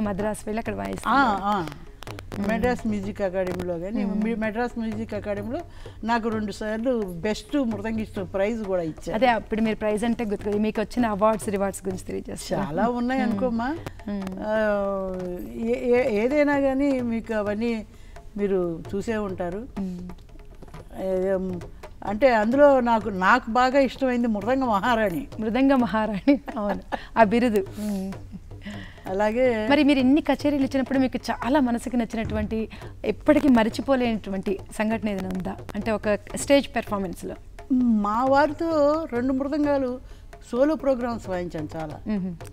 మద్రాస్ వెళ్ళి అక్కడ వాయిస్తారు. మెడ్రాస్ మ్యూజిక్ అకాడమీలో కానీ మెడ్రాస్ మ్యూజిక్ అకాడమీలో నాకు రెండు సార్లు బెస్ట్ మృదంగిస్ట్ ప్రైజ్ కూడా ఇచ్చారు. అదే అప్పుడు మీరు ప్రైజ్ అంటే గుర్తు మీకు వచ్చిన అవార్డ్స్ రివార్డ్స్ గురించి తెలియజేస్తారు? చాలా ఉన్నాయి అనుకోమ్మా. ఏదైనా కానీ మీకు అవన్నీ మీరు చూసే ఉంటారు. అంటే అందులో నాకు నాకు బాగా ఇష్టమైంది మృదంగ మహారాణి. మృదంగ మహారాణి. అవును. ఆ బిరుదు. అలాగే మరి మీరు ఎన్ని కచేరీలు ఇచ్చినప్పుడు మీకు చాలా మనసుకి నచ్చినటువంటి ఎప్పటికీ మర్చిపోలేనటువంటి సంఘటన ఏదైనా ఉందా? అంటే ఒక స్టేజ్ పెర్ఫార్మెన్స్లో. మా వారితో రెండు మృదంగాలు సోలో ప్రోగ్రామ్స్ వాయించాను చాలా.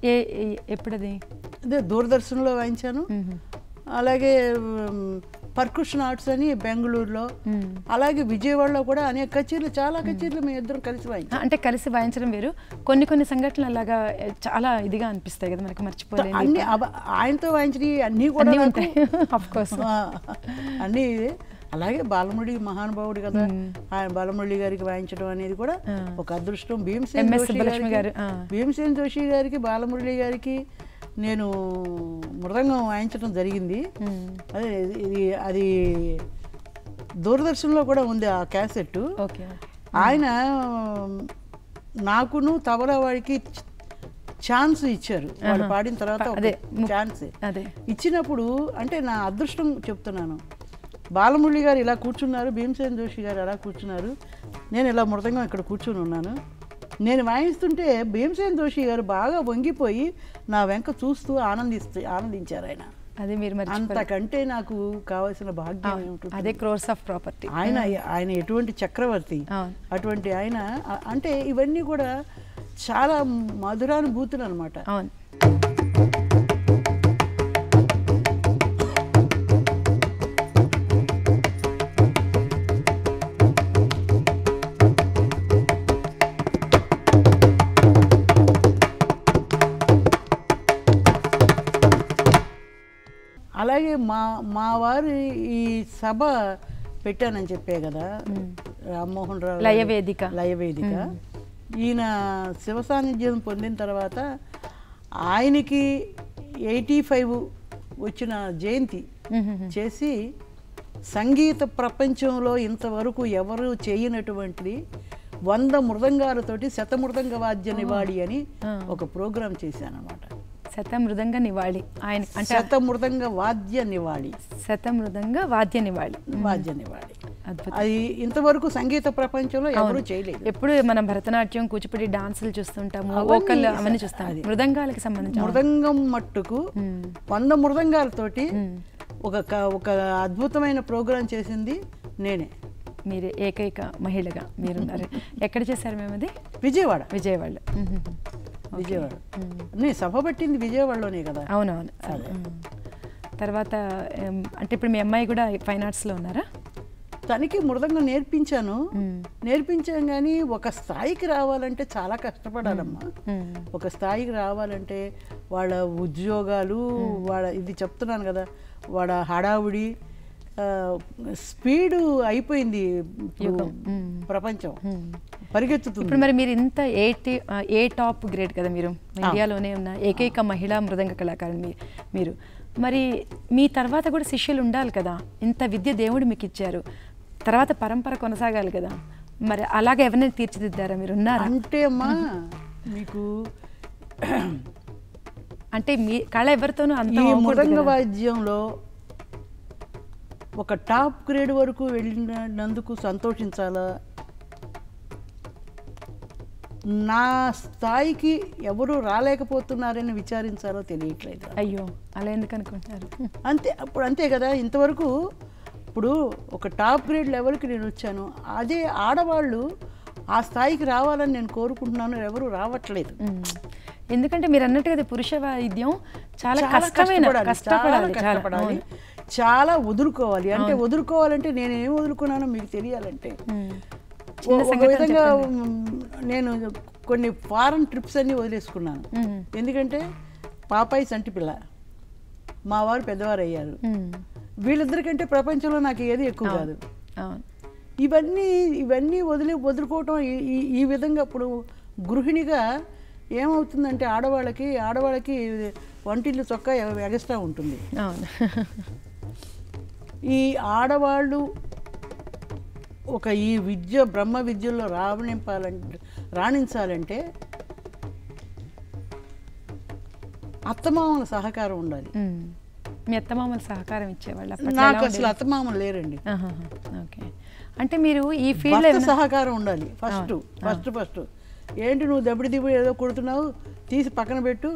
ఏ ఏ- ఎప్పుడది? అదే దూరదర్శన్లో వాయించాను. అలాగే పర్కుషన్ ఆర్ట్స్ అని బెంగళూరులో అలాగే విజయవాడలో కూడా అనేక కచేరీలు చాలా కచేరీలు మేము ఇద్దరం కలిసి వాయించాం. అంటే కలిసి వాయించడం వేరు. కొన్ని కొన్ని సంఘటనలు అలాగా చాలా ఇదిగా అనిపిస్తాయి కదా మనకి మర్చిపోలేని అన్ని ఆయనతో వాయించినవి అన్నీ కూడా ఉంటాయి. అన్నీ అలాగే బాలమురళి మహానుభావుడు కదా ఆయన బాలమురళి గారికి వాయించడం అనేది కూడా ఒక అదృష్టం. భీమసేన్ జోషి గారు. భీమసేన్ జోషి గారికి బాలమురళి గారికి నేను మృదంగం వాయించడం జరిగింది. అదే ఇది అది దూరదర్శన్లో కూడా ఉంది ఆ క్యాసెట్ ఓకే. ఆయన నాకును తబలా వాడికి ఛాన్స్ ఇచ్చారు. వాళ్ళు. పాడిన తర్వాత ఛాన్స్. ఇచ్చినప్పుడు అంటే నా అదృష్టం చెప్తున్నాను. బాలమురళి గారు ఇలా కూర్చున్నారు భీమసేన్ జోషి గారు అలా కూర్చున్నారు. నేను ఇలా మృదంగం ఇక్కడ కూర్చుని ఉన్నాను. నేను వాయిస్తుంటే భీమసేన్ జోషి గారు బాగా వంగిపోయి నా వెంక చూస్తూ ఆనందిస్తూ ఆనందించారు ఆయన. అది మీరు మరి అంతకంటే నాకు కావాల్సిన భాగ్యం ఏమిటి అదే క్రోర్స్ ఆఫ్ ప్రాపర్టీ. ఆయన ఆయన ఎటువంటి చక్రవర్తి అటువంటి ఆయన అంటే ఇవన్నీ కూడా చాలా మధురానుభూతులు అనమాట అవును. అలాగే మా మా వారు ఈ సభ పెట్టానని చెప్పే కదా. రామ్మోహన్ రావు లయవేదిక. లయవేదిక ఈయన శివ సాన్నిధ్యం పొందిన తర్వాత ఆయనకి ఎయిటీ ఫైవ్ వచ్చిన జయంతి చేసి సంగీత ప్రపంచంలో ఇంతవరకు ఎవరు చేయనటువంటిది వంద మృదంగాలతోటి శతమృదంగ వాద్య నివాళి అని ఒక ప్రోగ్రాం చేశానమాట శతమృదంగ నివాళి. ఆయన అంటే శతమృదంగ వాద్య నివాళి. శతమృదంగ వాద్య నివాళి. వాద్య నివాళి. అది ఇంతవరకు సంగీత ప్రపంచంలో ఎవరు చేయలేదు. ఎప్పుడు మనం భరతనాట్యం కూచిపూడి డాన్సులు చూస్తుంటాము స- అవన్నీ చూస్తాం అది. మృదంగాలకి సంబంధించి మృదంగం మట్టుకు. వంద మృదంగాలతోటి ఒక ఒక అద్భుతమైన ప్రోగ్రాం చేసింది నేనే. మీరు ఏకైక మహిళగా మీరున్నారు. ఎక్కడ చేశారు మేము అది విజయవాడ. విజయవాడలో. మ్మ్. విజయవాడ. సభ పట్టింది విజయవాడలోనే కదా? అవునవును. తర్వాత అంటే ఇప్పుడు మీ అమ్మాయి కూడా ఫైన్ ఆర్ట్స్లో ఉన్నారా? తనకి మృదంగం నేర్పించాను. నేర్పించాం కానీ ఒక స్థాయికి రావాలంటే చాలా కష్టపడాలమ్మా. మ్మ్. ఒక స్థాయికి రావాలంటే వాళ్ళ ఉద్యోగాలు వాళ్ళ ఇది చెప్తున్నాను కదా వాళ్ళ హడావుడి స్పీడు అయిపోయింది ప్రపంచం. పరిగెత్తుతుంది. ఇప్పుడు మరి మీరు ఇంత ఏ ఏ టాప్ గ్రేడ్ కదా మీరు? ఇండియాలోనే ఉన్న ఏకైక మహిళా మృదంగ కళాకారులు మీ- మీరు. మరి మీ తర్వాత కూడా శిష్యులు ఉండాలి కదా. ఇంత విద్య దేవుడు మీకు ఇచ్చారు. తర్వాత పరంపర కొనసాగాలి కదా. మరి అలాగే ఎవరినైనా తీర్చిదిద్దారా? మీరు ఉన్నారా? అంటే అమ్మా మీకు అంటే మీ కళ ఎవరితోనూ అంత మృదంగ. వాద్యంలో ఒక టాప్ గ్రేడ్ వరకు వెళ్ళినందుకు సంతోషించాలా? నా స్థాయికి ఎవరు రాలేకపోతున్నారని విచారించాలో తెలియట్లేదు. అయ్యో అలా ఎందుకు అనుకుంటున్నారు? అంతే అప్పుడు అంతే కదా ఇంతవరకు ఇప్పుడు ఒక టాప్ గ్రేడ్ లెవెల్కి నేను వచ్చాను. అదే ఆడవాళ్ళు ఆ స్థాయికి రావాలని నేను కోరుకుంటున్నాను ఎవరు రావట్లేదు. ఎందుకంటే మీరు అన్నట్టుగా పురుష వైద్యం చాలా కష్టమైన కష్టపడాలి చాలా వదులుకోవాలి. అంటే వదులుకోవాలంటే నేను ఏం వదులుకున్నానో మీకు తెలియాలంటే. ఒక విధంగా నేను కొన్ని ఫారెన్ ట్రిప్స్ అన్ని వదిలేసుకున్నాను. ఎందుకంటే పాపాయి సంటి పిల్ల. మా వారు పెద్దవారు అయ్యారు. వీళ్ళిద్దరికంటే ప్రపంచంలో నాకు ఏది ఎక్కువ కాదు. ఇవన్నీ ఇవన్నీ వదిలి వదులుకోవటం ఈ- విధంగా ఇప్పుడు గృహిణిగా ఏమవుతుందంటే ఆడవాళ్ళకి ఆడవాళ్ళకి వంటిల్లు చొక్కా ఎగస్ట్రా ఉంటుంది. ఈ ఆడవాళ్ళు ఒక ఈ విద్య బ్రహ్మ విద్యల్లో రాణింపాలంటే రాణించాలంటే అత్తమామల సహకారం ఉండాలి. మీ అత్తమామలు సహకారం ఇచ్చేవాళ్ళు నాకు అసలు? అత్తమామలు లేరండి. ఓకే అంటే మీరు ఈ ఫీల్డ్ సహకారం ఉండాలి ఫస్ట్ ఫస్ట్ ఫస్ట్ ఏంటి నువ్వు దెబ్బడి దిబ్బడి ఏదో కొడుతున్నావు తీసి పక్కన పెట్టు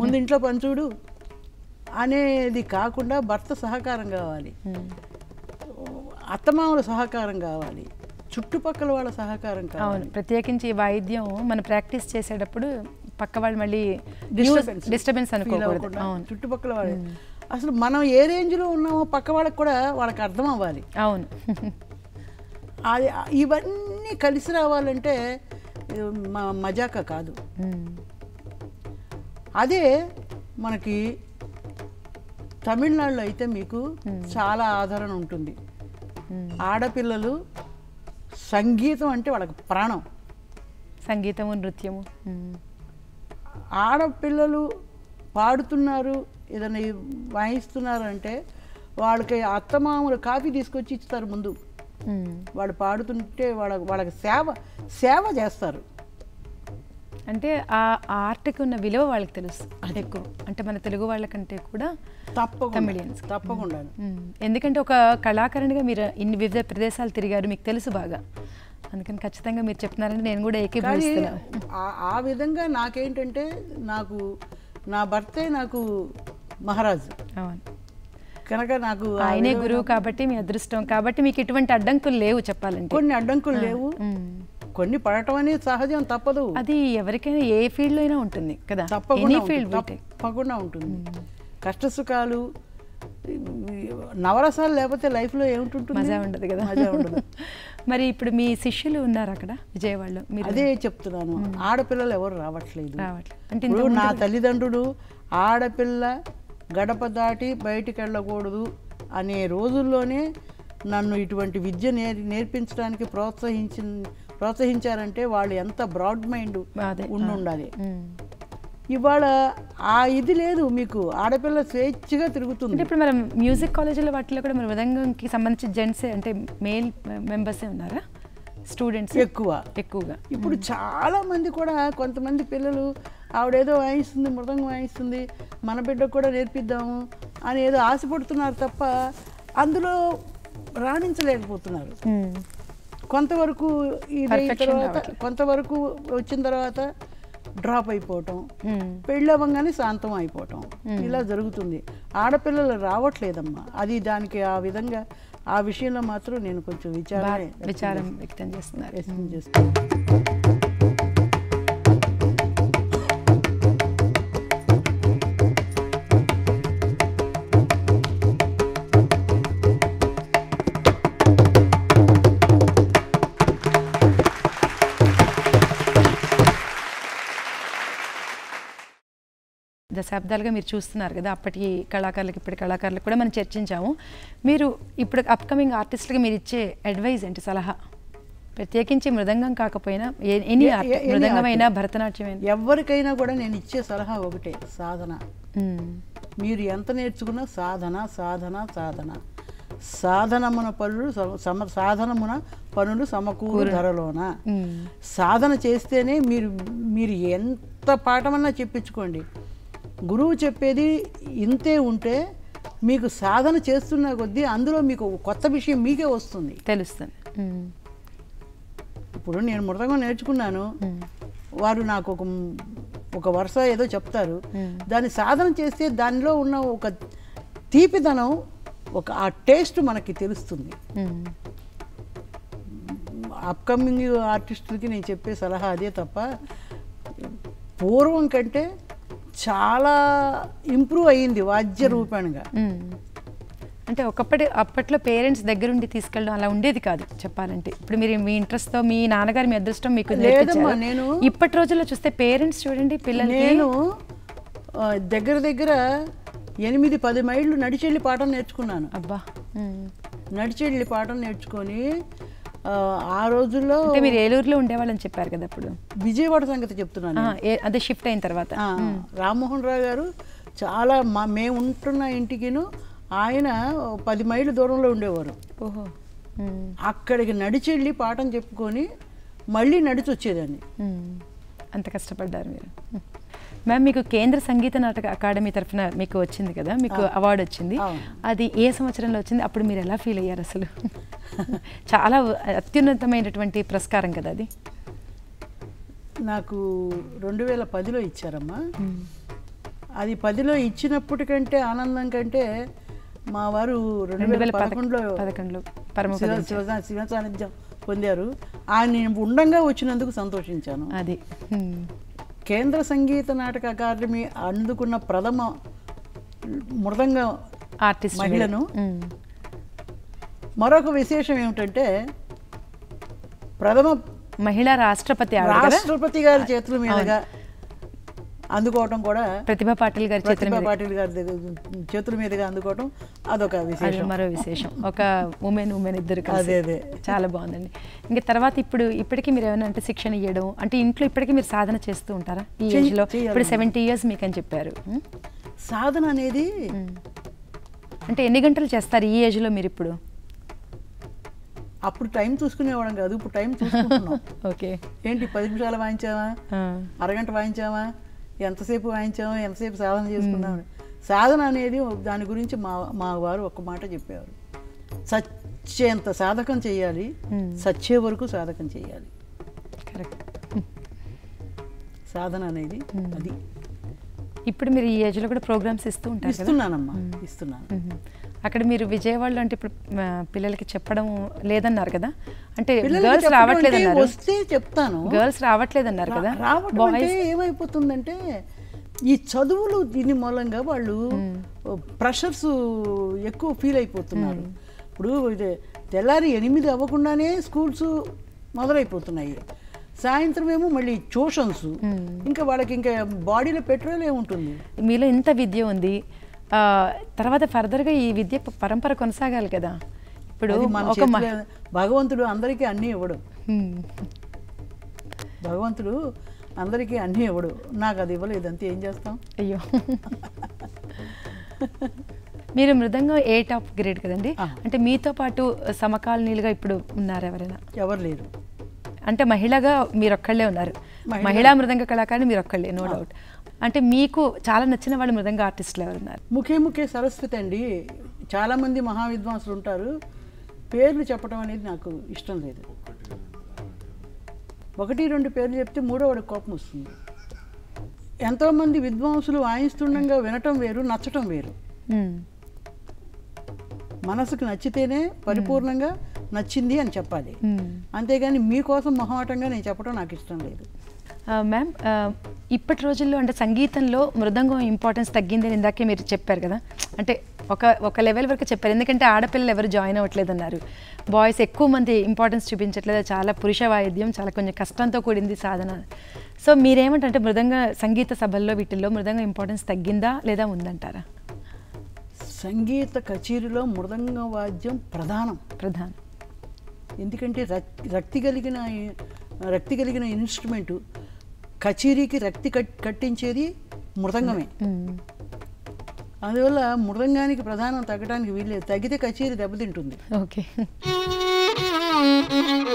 ముందు ఇంట్లో పని చూడు అనేది కాకుండా భర్త సహకారం కావాలి. అత్తమామల సహకారం కావాలి. చుట్టుపక్కల వాళ్ళ సహకారం అవును. కావాలి ప్రత్యేకించి వాయిద్యం మనం ప్రాక్టీస్ చేసేటప్పుడు పక్క వాళ్ళు మళ్ళీ. డిస్టర్బెన్స్ అనుకోకూడదు. చుట్టుపక్కల వాళ్ళు. అసలు మనం ఏ రేంజ్లో ఉన్నామో పక్క వాళ్ళకి కూడా వాళ్ళకి అర్థం అవ్వాలి అవును. అది ఇవన్నీ కలిసి రావాలంటే మజాక కాదు. ఉమ్. అదే మనకి తమిళనాడులో అయితే మీకు చాలా ఆదరణ ఉంటుంది. ఆడపిల్లలు సంగీతం అంటే వాళ్ళకి ప్రాణం సంగీతము నృత్యము. ఆడపిల్లలు పాడుతున్నారు ఏదైనా వాయిస్తున్నారు అంటే వాళ్ళకి అత్తమామలు కాఫీ తీసుకొచ్చి ఇస్తారు ముందు. వాళ్ళు పాడుతుంటే వాళ్ళ వాళ్ళకి సేవ సేవ చేస్తారు అంటే ఆ ఆర్ట్కి ఉన్న విలువ వాళ్ళకి తెలుసు. అది. ఎక్కువ. అంటే మన తెలుగు వాళ్ళకంటే కూడా తప్పకుండా తమిళియన్స్. తప్పకుండా. ఎందుకంటే ఒక కళాకారునిగా మీరు ఇన్ని వివిధ ప్రదేశాలు తిరిగారు మీకు తెలుసు బాగా. అందుకని ఖచ్చితంగా మీరు చెప్తున్నారంటే నేను కూడా ఏకీభవిస్తున్నాను. ఆ- విధంగా నాకేంటంటే నాకు నా భర్తే నాకు మహారాజు. అవును. కనుక నాకు ఆయనే గురువు కాబట్టి మీ అదృష్టం. కాబట్టి మీకు ఎటువంటి అడ్డంకులు లేవు చెప్పాలంటే. కొన్ని అడ్డంకులు లేవు. కొన్ని పడటం అనేది సహజం తప్పదు. అది ఎవరికైనా ఏ ఫీల్డ్లో అయినా ఉంటుంది కదా? తప్పకుండా. ఫీల్డ్ తప్పకుండా ఉంటుంది. కష్ట సుఖాలు నవరసాలు లేకపోతే లైఫ్లో ఏమిటి మజా ఉండదు కదా? మజా ఉండదు. మరి ఇప్పుడు మీ శిష్యులు ఉన్నారు అక్కడ విజయవాడలో. మీరు అదే చెప్తున్నాను. ఆడపిల్లలు ఎవరు రావట్లేదు. అంటే ఇప్పుడు నా తల్లిదండ్రులు ఆడపిల్ల గడప దాటి బయటికి వెళ్ళకూడదు అనే రోజుల్లోనే నన్ను ఇటువంటి విద్య నేర్ నేర్పించడానికి ప్రోత్సహించి ప్రోత్సహించారంటే వాళ్ళు ఎంత బ్రాడ్ మైండ్ ఉండి ఉండాలి. ఇవాళ ఆ ఇది లేదు మీకు ఆడపిల్ల స్వేచ్ఛగా తిరుగుతుంది. ఇప్పుడు మనం మ్యూజిక్ కాలేజీలో వాటిలో కూడా మన మృదంగంకి సంబంధించి జెంట్సే అంటే మేల్ మెంబర్సే ఉన్నారా? స్టూడెంట్స్? ఎక్కువ. ఎక్కువగా. ఇప్పుడు చాలా మంది కూడా కొంతమంది పిల్లలు ఆవిడేదో వాయిస్తుంది మృదంగం వాయిస్తుంది మన బిడ్డకు కూడా నేర్పిద్దాము అని ఏదో ఆశపడుతున్నారు తప్ప అందులో రాణించలేకపోతున్నారు. కొంతవరకు ఇది తర్వాత. కొంతవరకు వచ్చిన తర్వాత డ్రాప్ అయిపోవటం మ్మ్. పెళ్ళి అవ్వగానే శాంతం అయిపోవటం ఇలా జరుగుతుంది. ఆడపిల్లలు రావట్లేదమ్మా. అది దానికి ఆ విధంగా ఆ విషయంలో మాత్రం నేను కొంచెం విచారణ బా- విచారం వ్యక్తం చేస్తున్నారు. వ్యక్తం చేస్తాను దశాబ్దాలుగా మీరు చూస్తున్నారు కదా అప్పటి కళాకారులకు ఇప్పటి కళాకారులకు కూడా మనం చర్చించాము. మీరు ఇప్పుడు అప్కమింగ్ ఆర్టిస్ట్కి మీరు ఇచ్చే అడ్వైజ్ ఏంటి సలహా? ప్రత్యేకించి మృదంగం కాకపోయినా ఎనీ మృదంగమైనా. భరతనాట్యమైనా ఎవరికైనా కూడా నేను ఇచ్చే సలహా ఒకటే సాధన. మీరు ఎంత నేర్చుకున్నా సాధన సాధన సాధన. సాధనమున పనులు సమ- సాధనమున పనులు సమకూరు ధరలోన. సాధన చేస్తేనే మీరు మీరు ఎంత పాఠమన్నా చెప్పించుకోండి. గురువు చెప్పేది ఇంతే ఉంటే మీకు సాధన చేస్తున్న కొద్దీ అందులో మీకు కొత్త విషయం మీకే వస్తుంది తెలుస్తుంది. ఇప్పుడు నేను మృదంగం నేర్చుకున్నాను. వారు నాకు ఒక ఒక వరుస ఏదో చెప్తారు. దాన్ని సాధన చేస్తే దానిలో ఉన్న ఒక తీపిదనం ఒక ఆ టేస్ట్ మనకి తెలుస్తుంది. అప్కమింగ్ ఆర్టిస్టులకి నేను చెప్పే సలహా అదే తప్ప పూర్వం కంటే చాలా ఇంప్రూవ్ అయ్యింది వాద్య రూపంగా. అంటే ఒకప్పటి అప్పట్లో పేరెంట్స్ దగ్గరుండి తీసుకెళ్ళడం అలా ఉండేది కాదు చెప్పాలంటే ఇప్పుడు మీరు మీ ఇంట్రెస్ట్తో మీ నాన్నగారు మీ అదృష్టం మీకు లేదమ్మా. నేను- ఇప్పటి రోజుల్లో చూస్తే పేరెంట్స్ చూడండి పిల్లల్ని నేను దగ్గర దగ్గర ఎనిమిది పది మైళ్ళు నడిచెళ్ళి పాఠం నేర్చుకున్నాను అబ్బా. నడిచెళ్ళి పాఠం నేర్చుకొని ఆ, రోజుల్లో మీరు ఏలూరులో ఉండేవాళ్ళని చెప్పారు కదా అప్పుడు. విజయవాడ సంగతి చెప్తున్నాను అదే షిఫ్ట్ అయిన తర్వాత. రామ్మోహన్ రావు గారు చాలా మా మేము ఉంటున్న ఇంటికిను ఆయన పది మైళ్ళ దూరంలో ఉండేవారు. ఓహో. అక్కడికి నడిచెళ్ళి పాఠం చెప్పుకొని మళ్ళీ నడిచి వచ్చేదాన్ని. అంత కష్టపడ్డారు మీరు. మ్యామ్ మీకు కేంద్ర సంగీత నాటక అకాడమీ తరఫున మీకు వచ్చింది కదా మీకు అవార్డు వచ్చింది. అది ఏ సంవత్సరంలో వచ్చింది? అప్పుడు మీరు ఎలా ఫీల్ అయ్యారు అసలు? చాలా అత్యున్నతమైనటువంటి పురస్కారం కదా అది. నాకు రెండు వేల పదిలో ఇచ్చారమ్మా. అది పదిలో ఇచ్చినప్పటికంటే ఆనందం కంటే మా వారు రెండు వేల పదకొండులో పదకొండులో శివ సాన్నిధ్యం పొందారు. ఆయన నేను ఉండంగా వచ్చినందుకు సంతోషించాను. అది. కేంద్ర సంగీత నాటక అకాడమీ అందుకున్న ప్రథమ మృదంగ ఆర్టిస్ట్ మహిళను. మరొక విశేషం ఏమిటంటే ప్రథమ మహిళా రాష్ట్రపతి రాష్ట్రపతి గారి చేతుల మీదుగా అందుకోవటం కూడా ప్రతిభా పాటిల్ గారి ప్రతిభా పాటిల్ గారి చేతుల మీదుగా అందుకోవటం అదొక అది విశేషం. మరో విశేషం. ఒక ఉమెన్ ఉమెన్ ఇద్దరు అదే అదే. చాలా బాగుందండి. ఇంకా తర్వాత ఇప్పుడు ఇప్పటికీ మీరు ఏమైనా అంటే శిక్షణ ఇవ్వడం అంటే ఇంట్లో ఇప్పటికీ మీరు సాధన చేస్తూ ఉంటారా? ఈ చెయ్యి- ఏజ్లో చెయ్యాలి. ఇప్పుడు సెవెంటీ ఇయర్స్ మీకు అని చెప్పారు? సాధన అనేది. అంటే ఎన్ని గంటలు చేస్తారు ఈ ఏజ్లో మీరు ఇప్పుడు? అప్పుడు టైం చూసుకునేవాళ్ళం కాదు ఇప్పుడు టైం చూసుకుంటున్నాం. ఓకే. ఏంటి పది నిమిషాలు వాయించావా? అరగంట వాయించామా ఎంతసేపు వాయించామా ఎంతసేపు సాధన చేసుకున్నాం సాధన అనేది దాని గురించి మా మా వారు ఒక మాట చెప్పేవారు. సచ్చేంత సాధకం చేయాలి. సచ్చే వరకు సాధకం చేయాలి. కరెక్ట్. సాధన అనేది అది. ఇప్పుడు మీరు ఈ ఏజ్లో కూడా ప్రోగ్రామ్స్ ఇస్తూ ఉంటారు ఇస్తున్నానమ్మా ఇస్తున్నాను. అక్కడ మీరు విజయవాడలో అంటే ఇప్పుడు పిల్లలకి చెప్పడం లేదన్నారు కదా? అంటే గర్ల్స్ రావట్లేదు వస్తే చెప్తాను. గర్ల్స్ రావట్లేదు అన్నారు కదా? రా- రావటం అంటే బాయ్స్ ఏమైపోతుందంటే ఈ చదువులు దీని మూలంగా వాళ్ళు ప్రెషర్స్ ఎక్కువ ఫీల్ అయిపోతున్నారు. ఇప్పుడు ఇది తెల్లారి ఎనిమిది అవ్వకుండానే స్కూల్స్ మొదలైపోతున్నాయి. సాయంత్రం ఏమో మళ్ళీ ట్యూషన్స్. ఇంకా వాళ్ళకి ఇంకా బాడీలో పెట్రోల్ ఏముంటుంది మీలో ఇంత విద్య ఉంది. తర్వాత ఫర్దర్గా ఈ విద్య పరంపర కొనసాగాలి కదా. ఇప్పుడు ఒక భగవంతుడు అందరికీ అన్నీ ఇవ్వడు. భగవంతుడు అందరికీ అన్నీ ఇవ్వడు. నాకు అది ఇవ్వలేదు అంతే. ఏం చేస్తాం? అయ్యో. మీరు మృదంగం ఏ టాప్ గ్రేడ్ కదండి. అంటే మీతో పాటు సమకాలీనులుగా ఇప్పుడు ఉన్నారు ఎవరైనా? ఎవరు లేరు. అంటే మహిళగా మీరు ఒక్కళ్ళే ఉన్నారు. మహిళ. మృదంగ కళాకారిణి మీరు ఒక్కళ్ళే నో డౌట్. అంటే మీకు చాలా నచ్చిన వాళ్ళు మృదంగ ఆర్టిస్టులు ఎవరున్నారు? ముఖే ముఖే సరస్వతి అండి. చాలామంది మహావిద్వాంసులు ఉంటారు. పేర్లు చెప్పడం అనేది నాకు ఇష్టం లేదు. ఒకటి రెండు పేర్లు చెప్తే మూడో వాడికి కోపం వస్తుంది. ఎంతోమంది విద్వాంసులు వాయిస్తుండగా వినటం వేరు నచ్చటం వేరు. మనసుకు నచ్చితేనే పరిపూర్ణంగా నచ్చింది అని చెప్పాలి. అంతేగాని మీకోసం మొహమాటంగా నేను చెప్పడం నాకు ఇష్టం లేదు. మ్యామ్ ఇప్పటి రోజుల్లో అంటే సంగీతంలో మృదంగం ఇంపార్టెన్స్ తగ్గిందని ఇందాకే మీరు చెప్పారు కదా. అంటే ఒక ఒక లెవెల్ వరకు చెప్పారు. ఎందుకంటే ఆడపిల్లలు ఎవరు జాయిన్ అవ్వట్లేదు అన్నారు బాయ్స్ ఎక్కువ మంది ఇంపార్టెన్స్ చూపించట్లేదు. చాలా పురుష వాయిద్యం చాలా కొంచెం కష్టంతో కూడింది సాధన. సో మీరేమంటే మృదంగ సంగీత సభల్లో వీటిల్లో మృదంగ ఇంపార్టెన్స్ తగ్గిందా లేదా ఉందంటారా? సంగీత కచేరీలో మృదంగ వాద్యం ప్రధానం. ప్రధానం. ఎందుకంటే రక్- రక్తి కలిగిన రక్తి కలిగిన ఇన్స్ట్రుమెంటు కచేరీకి రక్తి కట్ కట్టించేది మృదంగమే. అందువల్ల మృదంగానికి ప్రధానం తగ్గడానికి వీల్లేదు. తగ్గితే కచేరీ దెబ్బతింటుంది. ఓకే.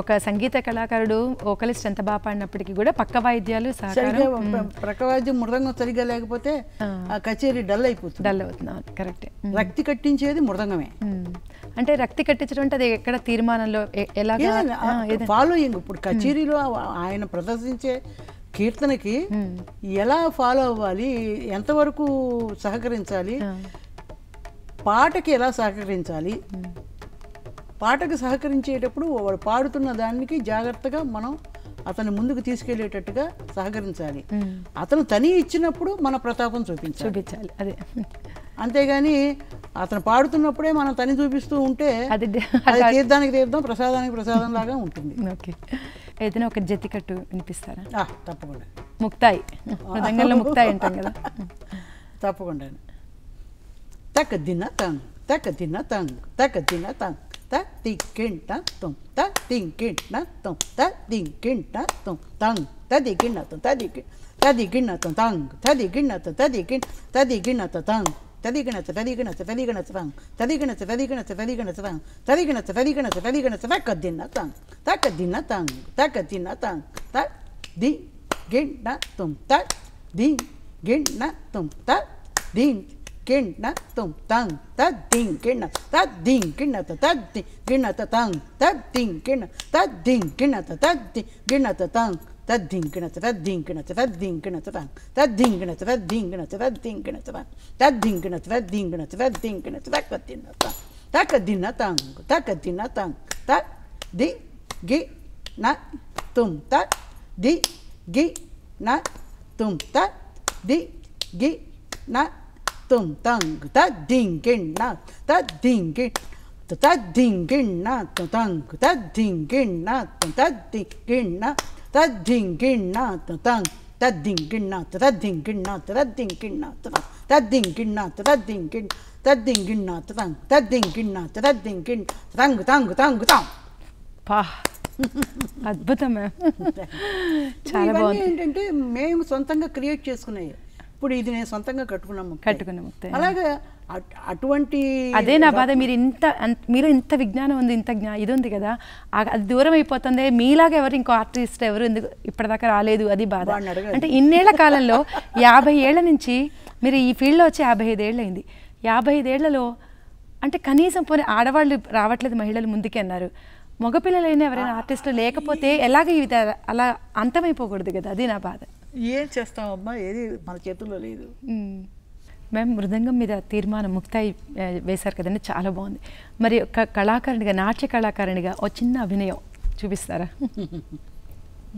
ఒక సంగీత కళాకారుడు ఓకలిస్ట్ ఎంత బాగా పాడినప్పటికీ కూడా పక్క వాయిద్యాలు సరిగా సహకారం ప్ర- ప్రకవాద్యం మృదంగం సరిగా లేకపోతే ఆ. కచేరీ డల్ అయిపోతుంది. డల్ అవుతున్నాం కరెక్టే. రక్తి కట్టించేది మృదంగమే. అంటే రక్తి కట్టించడం అంటే అది ఎక్కడ తీర్మానంలో ఎ- ఎలాగా? ఆ, ఏదైనా. ఫాలోయింగ్ ఇప్పుడు కచేరీలో ఆయన ప్రదర్శించే కీర్తనకి. ఎలా ఫాలో అవ్వాలి? ఎంతవరకు సహకరించాలి? పాటకి ఎలా సహకరించాలి? పాటకు సహకరించేటప్పుడు వాడు పాడుతున్న దానికి జాగ్రత్తగా మనం అతని ముందుకు తీసుకెళ్ళేటట్టుగా సహకరించాలి. అతను తని ఇచ్చినప్పుడు మన ప్రతాపం చూపించాలి. చూపించాలి. అదే. అంతేగాని అతను పాడుతున్నప్పుడే మనం తని చూపిస్తూ ఉంటే అది తీర్థానికి తీర్థం ప్రసాదానికి ప్రసాదం లాగా ఉంటుంది. ఓకే. ఏదైనా ఒక జతికట్టు వినిపిస్తారా? తప్పకుండా. ముక్తాయి. ముక్తాయి అంటాం కదా. తప్పకుండా తక్క దిన తంగ్ తక్క దిన తంగ్ తక్క దిన తంగ్. త తిక్కింట తుం త తింకింట తుం త తింకింట తుం తంగ్ తది గిన్న తుం తది గి తది గిన్న తుం తంగ్ తది గిన్న తుం తది గిన్ తది గిన్న తుం తంగ్ తది గిన తది గిన తది గిన తంగ్ తది గిన తది గిన తది గిన తంగ్ తది గిన తది గిన తది గిన తక్క దిన తంగ్ తక్క దిన తంగ్ తక్క దిన తంగ్ త ది గిన్న తుం త ది గిన్న kinna tum tang ta ding kinna ta ding kinna ta ta ding kinna ta tang ta ding kinna ta ding kinna ta ta ding kinna ta tang ta ding kinna ta ta ding kinna ta ta ding kinna ta tang ta ding kinna ta ta ding kinna ta ta ding kinna ta tang ta ding kinna ta ta ding kinna ta ta ding kinna ta ta ka dinna tang ta ka dinna tang ta ka dinna tang ta di gi na tum ta di gi na tum ta di gi na तुम तंग तिंगिणा तिंगिण तिंगिणा तंग तिंगिणा तिंगिणा तिंगिणा तंग तिंगिणा तिंगिणा तिंगिणा तिंगिणा तिंगिण तिंगिणा तंग तिंगिणा तिंगिण तंग तंग तंग तं పా అద్భుతం చాలా బాగుంది ఏంటంటే మేము సొంతంగా క్రియేట్ చేసుకున్నాయి ఇప్పుడు ఇది నేను సొంతంగా కట్టుకున్నాము కట్టుకున్న ముక్తాయి అలాగే అట్- అటువంటి అదే నా బాధ మీరు ఇంత మీలో ఇంత విజ్ఞానం ఉంది ఇంత జ్ఞా ఇది ఉంది కదా అది దూరం అయిపోతుంది మీలాగా ఎవరు ఇంకో ఆర్టిస్ట్ ఎవరు ఎందుకు ఇప్పటిదాకా రాలేదు అది బాధ. అంటే ఇన్నేళ్ళ కాలంలో యాభై ఏళ్ళ నుంచి మీరు ఈ ఫీల్డ్లో వచ్చి యాభై ఐదేళ్ళు అయింది. యాభై ఐదేళ్ళలో అంటే కనీసం పోనీ ఆడవాళ్ళు రావట్లేదు మహిళలు ముందుకే అన్నారు. మగపిల్లలైనా ఎవరైనా ఆర్టిస్టులు లేకపోతే ఎలాగ ఇది అలా అంతమైపోకూడదు కదా అది నా బాధ. ఏం చేస్తామమ్మా ఏది మన చేతుల్లో లేదు. మ్మ్. మ్యామ్ మృదంగం మీద తీర్మానం ముక్తాయి వేశారు కదండి. చాలా బాగుంది. మరి ఒక కళాకారునిగా నాట్య కళాకారునిగా ఒక చిన్న అభినయం చూపిస్తారా?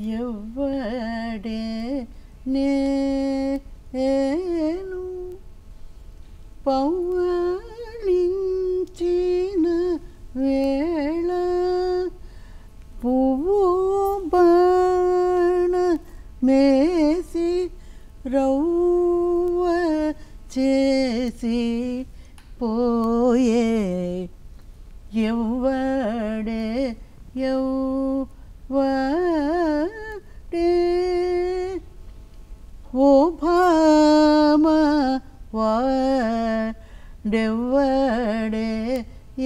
ఎవ్వడే నేను పవ్వళించిన వేళ పువ్వు బాణ మేసి రవ్వ చేసి పోయే ఎవ్వడే ఎవ్వడే ఓ భామ వాడెవ్వడే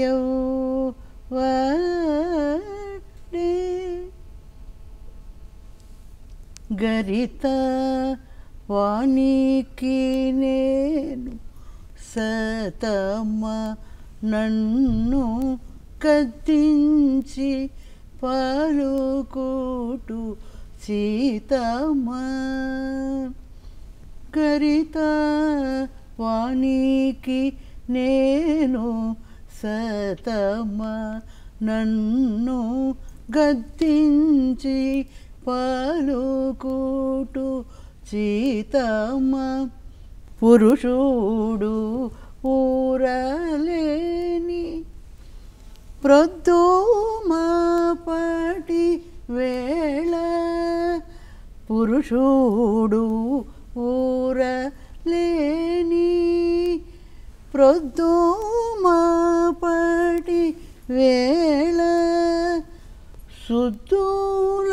ఎవ్వడే గరిత వానికి నేను సతమ నన్ను కత్తించి పలుకుటు సీతమ్మ. కరిత వానికి నేను సతమ నన్ను గద్దించి పలుకుటు సీతమ్మ పురుషుడు ఊరలేని ప్రొద్దుమాపటి వేళ పురుషుడు ఊరలేని ప్రొద్దుమాపటి వేళ సుద్దుల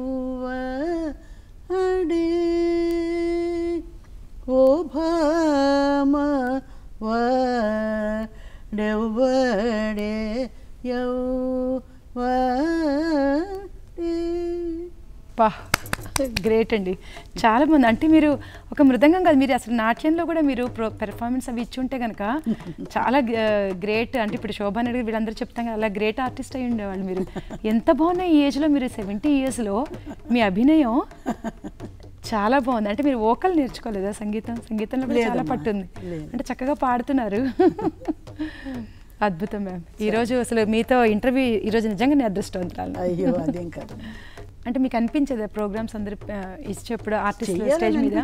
పా గ్రేట్ అండి. చాలా బాగుంది. అంటే మీరు ఒక మృదంగం కాదు. మీరు అసలు నాట్యంలో కూడా మీరు పెర్ఫార్మెన్స్ అవి ఇచ్చి ఉంటే కనుక చాలా గ్రేట్ అంటే ఇప్పుడు శోభా నాయుడు వీళ్ళందరూ చెప్తాం కదా అలా గ్రేట్ ఆర్టిస్ట్ అయి ఉండేవాళ్ళు మీరు. ఎంత బాగున్నాయి ఈ ఏజ్లో మీరు? సెవెంటీ ఇయర్స్లో మీ అభినయం చాలా బాగుంది. అంటే మీరు ఓకల్ నేర్చుకోలేదా? సంగీతం సంగీతంలో కూడా చాలా పట్టుంది. అంటే చక్కగా పాడుతున్నారు. అద్భుతం మ్యామ్ ఈరోజు అసలు మీతో ఇంటర్వ్యూ ఈరోజు నిజంగా నేను అదృష్టవంతురాలు. అయ్యో అదేం కాదు అంటే మీకు అనిపించదు ప్రోగ్రామ్స్ అందరు ఇచ్చేప్పుడు ఆర్టిస్ట్ స్టేజ్ మీద?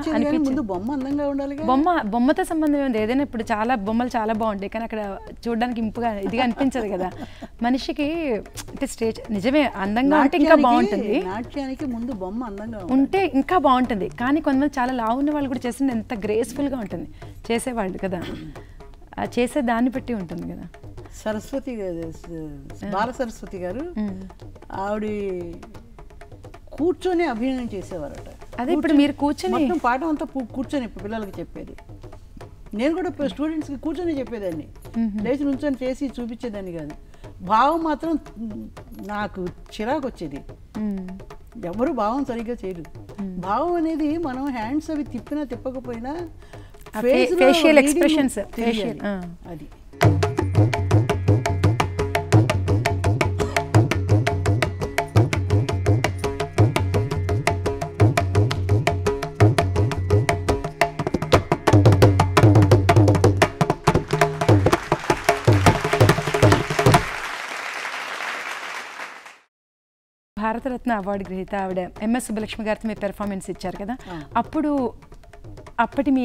ముందు బొమ్మ అందంగా ఉండాలిగా. బొమ్మ బొమ్మతో సంబంధం ఉంది ఏదైనా ఇప్పుడు చాలా బొమ్మలు చాలా బాగుంటాయి కానీ అక్కడ చూడడానికి ఇంపుగా ఇదిగా అనిపించదు కదా. మనిషికి అంటే స్టేజ్ నిజమే అందంగా ఉంటే ఇంకా బాగుంటుంది. నాట్యానికి ముందు బొమ్మ అందంగా ఉండాలి. ఉంటే ఇంకా బాగుంటుంది. కానీ కొంతమంది చాలా లావు ఉన్న వాళ్ళు కూడా చేసింది ఎంత గ్రేస్ఫుల్గా ఉంటుంది. చేసేవాళ్ళు కదా. చేసే దాన్ని బట్టి ఉంటుంది కదా. సరస్వతి బాల సరస్వతి గారు. ఆవిడ కూర్చొని అభినయం చేసేవారట. అదే ఇప్పుడు మీరు కూర్చొని మొత్తం పాఠం అంతా కూర్చొని ఇప్పుడు పిల్లలకి చెప్పేది. నేను కూడా స్టూడెంట్స్కి కూర్చొని చెప్పేదాన్ని. లేచి నుంచొని చేసి చూపించేదాన్ని కాదు. భావం మాత్రం నాకు చిరాకు వచ్చేది. ఎవరు భావం సరిగ్గా చేయరు. భావం అనేది మనం హ్యాండ్స్ అవి తిప్పినా తిప్పకపోయినా ఆ face ఫే- భారతరత్న అవార్డు గ్రహీత ఆవిడ ఎంఎస్ సుబ్బలక్ష్మి గారితో మీరు పెర్ఫార్మెన్స్ ఇచ్చారు కదా. అప్పుడు అప్పటి మీ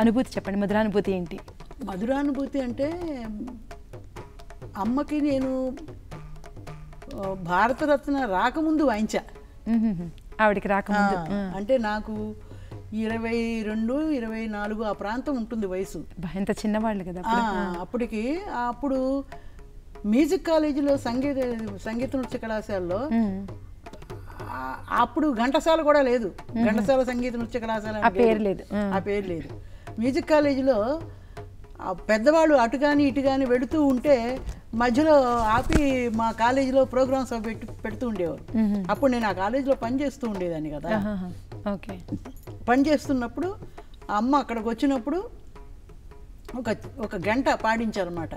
అనుభూతి చెప్పండి. మధురానుభూతి ఏంటి? మధురానుభూతి అంటే అమ్మకి నేను భారతరత్న రాకముందు వాయించా. ఆవిడకి రాకముందు. అంటే నాకు ఇరవై రెండు ఇరవై నాలుగు ఆ ప్రాంతం ఉంటుంది వయసు. ఎంత చిన్నవాళ్ళు కదా. అప్పటికి అప్పుడు మ్యూజిక్ కాలేజీలో సంగీత సంగీత నృత్య కళాశాలలో అప్పుడు ఘంటసాల కూడా లేదు ఘంటసాల సంగీత నృత్య కళాశాల ఆ పేరు లేదు. ఆ. పేరు లేదు మ్యూజిక్ కాలేజీలో పెద్దవాళ్ళు అటు కానీ ఇటు కానీ వెళుతూ ఉంటే మధ్యలో ఆపి మా కాలేజీలో ప్రోగ్రామ్స్ పెట్టి పెడుతూ ఉండేవారు. అప్పుడు నేను ఆ కాలేజీలో పని చేస్తూ ఉండేదాన్ని కదా. ఓకే పని చేస్తున్నప్పుడు ఆ అమ్మ అక్కడికి వచ్చినప్పుడు ఒక ఒక గంట పాడించారన్నమాట.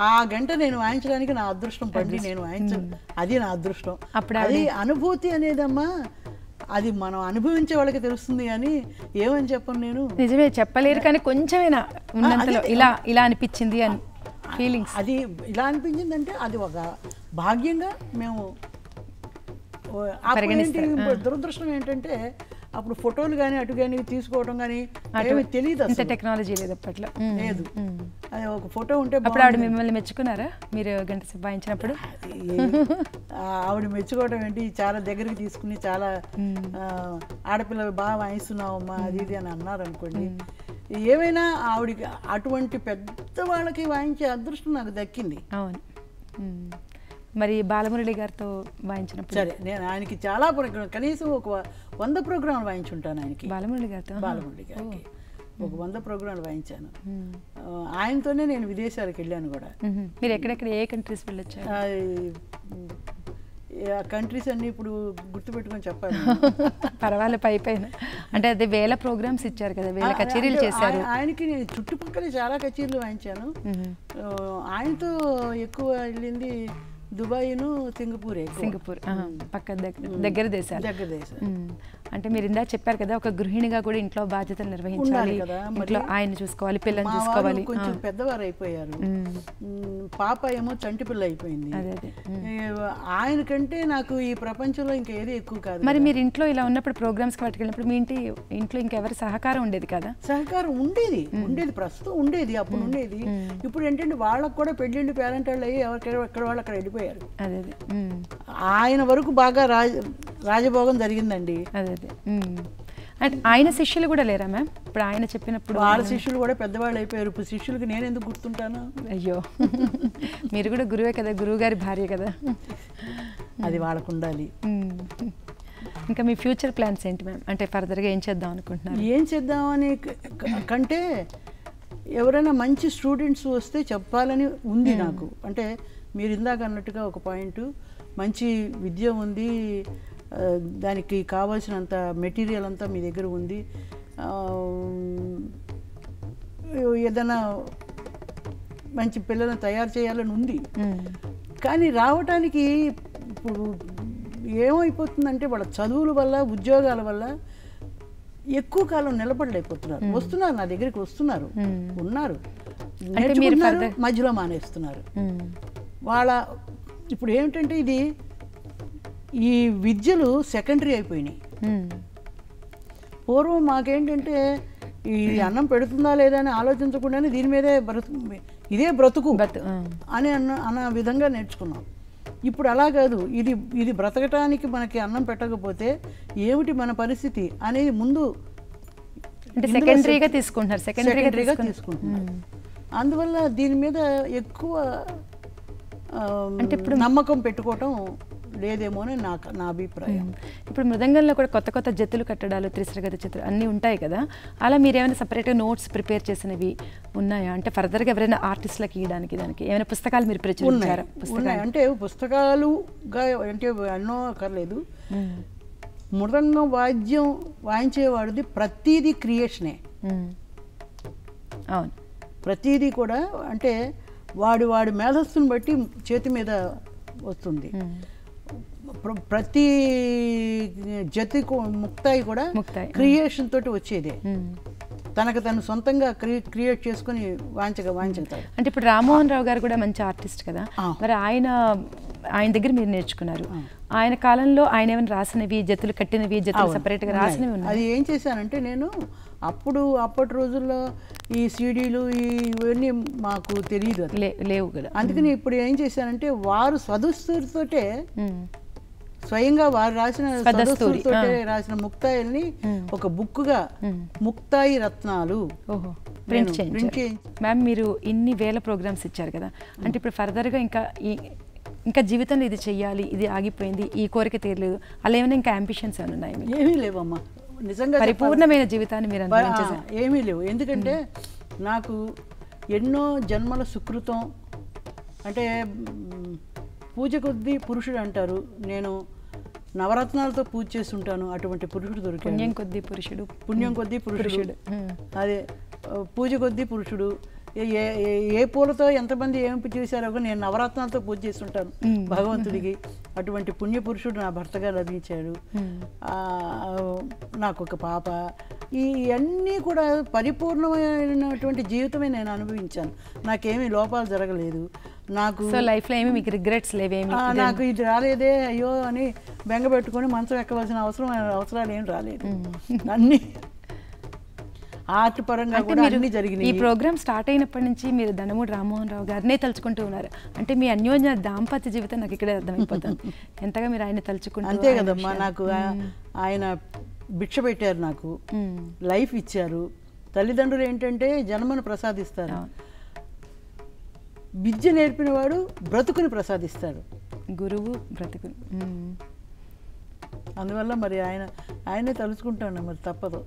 ఆ గంట నేను వాయించడానికి నా అదృష్టం పండి నేను వాయించ అది నా అదృష్టం. అప్పుడు అది అనుభూతి అనేదమ్మా అది మనం అనుభవించే వాళ్ళకి తెలుస్తుంది కానీ ఏమని చెప్పను నేను? నిజమే చెప్పలేరు కానీ కొంచెమైనా ఉన్నంతలో ఇలా ఇలా అనిపించింది అని ఫీలింగ్స్ అది ఇలా అనిపించిందంటే అది ఒక భాగ్యంగా మేము దురదృష్టం ఏంటంటే అప్పుడు ఫోటోలు కానీ అటు కానీ తీసుకోవడం కానీ ఏమీ తెలియదు అసలు. టెక్నాలజీ లేదు అప్పట్లో. లేదు. అది ఒక ఫోటో ఉంటే అప్పుడు ఆవిడ మిమ్మల్ని మెచ్చుకున్నారా? మీరు గంట వాయించినప్పుడు ఆవిడ మెచ్చుకోవడం ఏంటి? చాలా దగ్గరికి తీసుకుని చాలా ఆడపిల్లలు బాగా వాయిస్తున్నావమ్మా అది ఇది అని అన్నారు అనుకోండి ఏమైనా ఆవిడకి అటువంటి పెద్ద వాళ్ళకి వాయించే అదృష్టం నాకు దక్కింది. అవును. మరి బాలమురళి గారితో వాయించినప్పుడు? సరే నేను ఆయనకి చాలా ప్రోగ్రాం కనీసం ఒక వంద ప్రోగ్రాంలు వాయించుంటాను ఆయనకి. బాలమురళి గారితో. బాలమురళి గారికి. ఒక వంద ప్రోగ్రాంలు వాయించాను. ఆయనతోనే నేను విదేశాలకు వెళ్ళాను కూడా. మీరు ఎక్కడెక్కడ ఏ కంట్రీస్ వెళ్ళొచ్చారు? ఆ, ఈ- ఆ కంట్రీస్ అన్ని ఇప్పుడు గుర్తుపెట్టుకొని చెప్పాలి. పర్వాలేదు పై పైన. అంటే అదే వేల ప్రోగ్రామ్స్ ఇచ్చారు కదా వేల కచేరీలు చేశారు. ఆయ- ఆయనకి నేను చుట్టుపక్కల చాలా కచేరీలు వాయించాను. ఆయనతో ఎక్కువ వెళ్ళింది దుబాయ్ను సింగపూర్ సింగపూర్. పక్క దగ్గర దగ్గర దేశాలు దగ్గర దేశం మ్మ్. అంటే మీరు ఇందా చెప్పారు కదా ఒక గృహిణిగా కూడా ఇంట్లో బాధ్యతలు నిర్వహించాలి. ఇంట్లో ఆయన చూసుకోవాలి పిల్లల్ని చూసుకోవాలి. కొంచెం పెద్దవారు అయిపోయారు పాప ఏమో చంటి పిల్ల అయిపోయింది ఆయనకంటే నాకు ఈ ప్రపంచంలో ఇంకా ఏది ఎక్కువ కాదు మరి మీరు ఇంట్లో ఇలా ఉన్నప్పుడు ప్రోగ్రామ్స్కి పట్టుకెళ్ళినప్పుడు మీ ఇంటి ఇంట్లో ఇంకెవరి సహకారం ఉండేది కదా? సహకారం ఉండేది ఉండేది ప్రస్తుతం ఉండేది అప్పుడు ఉండేది. ఇప్పుడు ఏంటంటే వాళ్ళకు కూడా పెళ్ళిళ్ళు పేరెంట్ వాళ్ళు అయ్యి ఎవరికైనా ఎక్కడ వాళ్ళు అక్కడ వెళ్ళిపోయారు. అదే అదే. మ్మ్. ఆయన వరకు బాగా రాజ రాజభోగం జరిగిందండి. అదే. అంటే ఆయన శిష్యులు కూడా లేరా మ్యామ్? ఇప్పుడు ఆయన చెప్పినప్పుడు వాళ్ళ శిష్యులు కూడా పెద్దవాళ్ళు అయిపోయారు. ఇప్పుడు శిష్యులకి నేను ఎందుకు గుర్తుంటాను? అయ్యో. మీరు కూడా గురువే కదా గురువు గారి భార్య కదా. అది వాళ్ళకు ఉండాలి. ఇంకా మీ ఫ్యూచర్ ప్లాన్స్ ఏంటి మ్యామ్? అంటే ఫర్దర్గా ఏం చేద్దాం అనుకుంటున్నారు? ఏం చేద్దామని క- క- కంటే ఎవరైనా మంచి స్టూడెంట్స్ వస్తే చెప్పాలని ఉంది నాకు. అంటే మీరు ఇందాక అన్నట్టుగా ఒక పాయింట్ మంచి విద్య ఉంది దానికి కావాల్సినంత మెటీరియల్ అంతా మీ దగ్గర ఉంది. ఏదైనా మంచి పిల్లలను తయారు చేయాలని ఉంది. కానీ రావటానికి ఇప్పుడు ఏమైపోతుందంటే వాళ్ళ చదువుల వల్ల ఉద్యోగాల వల్ల ఎక్కువ కాలం నిలబడలేకపోతున్నారు. వస్తున్నారు నా దగ్గరికి వస్తున్నారు. ఉన్నారు. నేర్చుకుంటున్నారు మధ్యలో మానేస్తున్నారు. వాళ్ళ ఇప్పుడు ఏమిటంటే ఇది ఈ విద్యలు సెకండరీ అయిపోయినాయి. పూర్వం మాకేంటంటే ఈ అన్నం పెడుతుందా లేదా అని ఆలోచించకుండానే దీని మీదే బ్రతుకు ఇదే బ్రతుకు. అని అన్న అన్న విధంగా నేర్చుకున్నాం. ఇప్పుడు అలా కాదు. ఇది ఇది బ్రతకటానికి మనకి అన్నం పెట్టకపోతే ఏమిటి మన పరిస్థితి అనేది ముందు సెకండరీగా తీసుకుంటున్నారు. సెకండరీగా తీసుకుంటున్నారు. అందువల్ల దీని మీద ఎక్కువ అంటే ఇప్పుడు నమ్మకం పెట్టుకోవటం లేదేమో అని నా నా అభిప్రాయం. ఇప్పుడు మృదంగంలో కూడా కొత్త కొత్త జతులు కట్టడాలు త్రిశ్రగత చిత్రం అన్నీ ఉంటాయి కదా. అలా మీరు ఏమైనా సపరేట్గా నోట్స్ ప్రిపేర్ చేసినవి ఉన్నాయా? అంటే ఫర్దర్గా ఎవరైనా ఆర్టిస్టులకు ఇవ్వడానికి దానికి ఏమైనా పుస్తకాలు మీరు ప్రచురించారా? పుస్తకాలు. అంటే పుస్తకాలుగా అంటే ఎన్నో అక్కర్లేదు. మృదంగం వాద్యం వాయించేవాడిది ప్రతీది క్రియేషనే. అవును. ప్రతీది కూడా అంటే వాడి వాడి మేధస్సును బట్టి చేతి మీద వస్తుంది. ప్రతి జతి ముక్తాయి కూడా ముక్తాయి. క్రియేషన్ తోటి వచ్చేదే. తనకు తను సొంతంగా క్రి క్రియేట్ చేసుకుని వాంచగా వాంచుతాడు అంటే ఇప్పుడు రామ్మోహన్ రావు గారు కూడా మంచి ఆర్టిస్ట్ కదా. మరి ఆయన ఆయన దగ్గర మీరు నేర్చుకున్నారు ఆయన కాలంలో ఆయన ఏమైనా రాసినవి జతులు కట్టినవి జతులు సపరేట్గా. రాసినవి ఉన్నాయి అది ఏం చేశానంటే నేను అప్పుడు అప్పటి రోజుల్లో ఈ సీడీలు ఈ ఇవన్నీ మాకు తెలియదు లేవు కూడా అందుకని ఇప్పుడు ఏం చేశానంటే వారు సదుస్తుతోటే. స్వయంగా వారు రాసిన రాసిన ముక్తాయిల్ని ఒక బుక్కుగా ముక్తాయి రత్నాలు. ఓహో ప్రింట్ చేయించారు. మ్యామ్ మీరు ఇన్ని వేల ప్రోగ్రామ్స్ ఇచ్చారు కదా. అంటే ఇప్పుడు ఫర్దర్గా ఇంకా ఈ ఇంకా జీవితంలో ఇది చెయ్యాలి ఇది ఆగిపోయింది ఈ కోరిక తీరలేదు అలా ఏమైనా ఇంకా అంబిషన్స్ ఏమైనా ఉన్నాయి? ఏమీ లేవమ్మా. నిజంగా పరిపూర్ణమైన జీవితాన్ని మీరు ఏమీ లేవు. ఎందుకంటే నాకు ఎన్నో జన్మల సుకృతం అంటే పూజ కొద్దీ పురుషుడు అంటారు. నేను నవరత్నాలతో పూజ చేస్తుంటాను. అటువంటి పురుషుడు దొరికాడు. పుణ్యం కొద్దీ పురుషుడు. పుణ్యం కొద్దీ పురుషుడు. అదే పూజ కొద్దీ పురుషుడు. ఏ ఏ- పూలతో ఎంతమంది ఏం చేశారో కూడా నేను నవరత్నాలతో పూజ చేస్తుంటాను. భగవంతుడికి. అటువంటి పుణ్య పురుషుడు నా భర్తగా లభించాడు. నాకు ఒక పాప. ఈ అన్నీ కూడా పరిపూర్ణమైనటువంటి జీవితమే నేను అనుభవించాను. నాకేమీ లోపాలు జరగలేదు. నాకు సో లైఫ్లో ఏమి మీకు రిగ్రెట్స్ లేవేమి? నాకు ఇది రాలేదే అయ్యో అని బెంగ పెట్టుకొని మంచం ఎక్కవలసిన అవసరం అవసరాలు ఏం రాలేదు. అన్నీ ఆర్ట్ పరంగా కూడా అన్ని ఈ జరిగినాయి ప్రోగ్రామ్ స్టార్ట్ అయినప్పటి నుంచి మీరు దండమూడి రామ్మోహన్ రావు గారినే తలుచుకుంటూ ఉన్నారు. అంటే మీ అన్యోన్య దాంపత్య జీవితం నాకు ఇక్కడే అర్థమైపోతుంది. ఎంతగా మీరు ఆయన తలుచుకుంటూ అంతే కదమ్మా. నాకు ఆయన భిక్ష పెట్టారు నాకు. లైఫ్ ఇచ్చారు. తల్లిదండ్రులు ఏంటంటే జన్మను ప్రసాదిస్తారు. విద్య నేర్పినవాడు బ్రతుకుని ప్రసాదిస్తాడు. గురువు బ్రతుకు మ్మ్. అందువల్ల మరి ఆయన ఆయనే తలుచుకుంటాను మరి తప్పదు.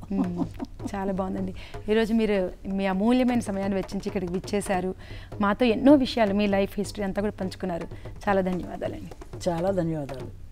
చాలా బాగుందండి. ఈరోజు మీరు మీ అమూల్యమైన సమయాన్ని వెచ్చించి ఇక్కడికి విచ్చేశారు. మాతో ఎన్నో విషయాలు మీ లైఫ్ హిస్టరీ అంతా కూడా పంచుకున్నారు. చాలా ధన్యవాదాలండి. చాలా ధన్యవాదాలు.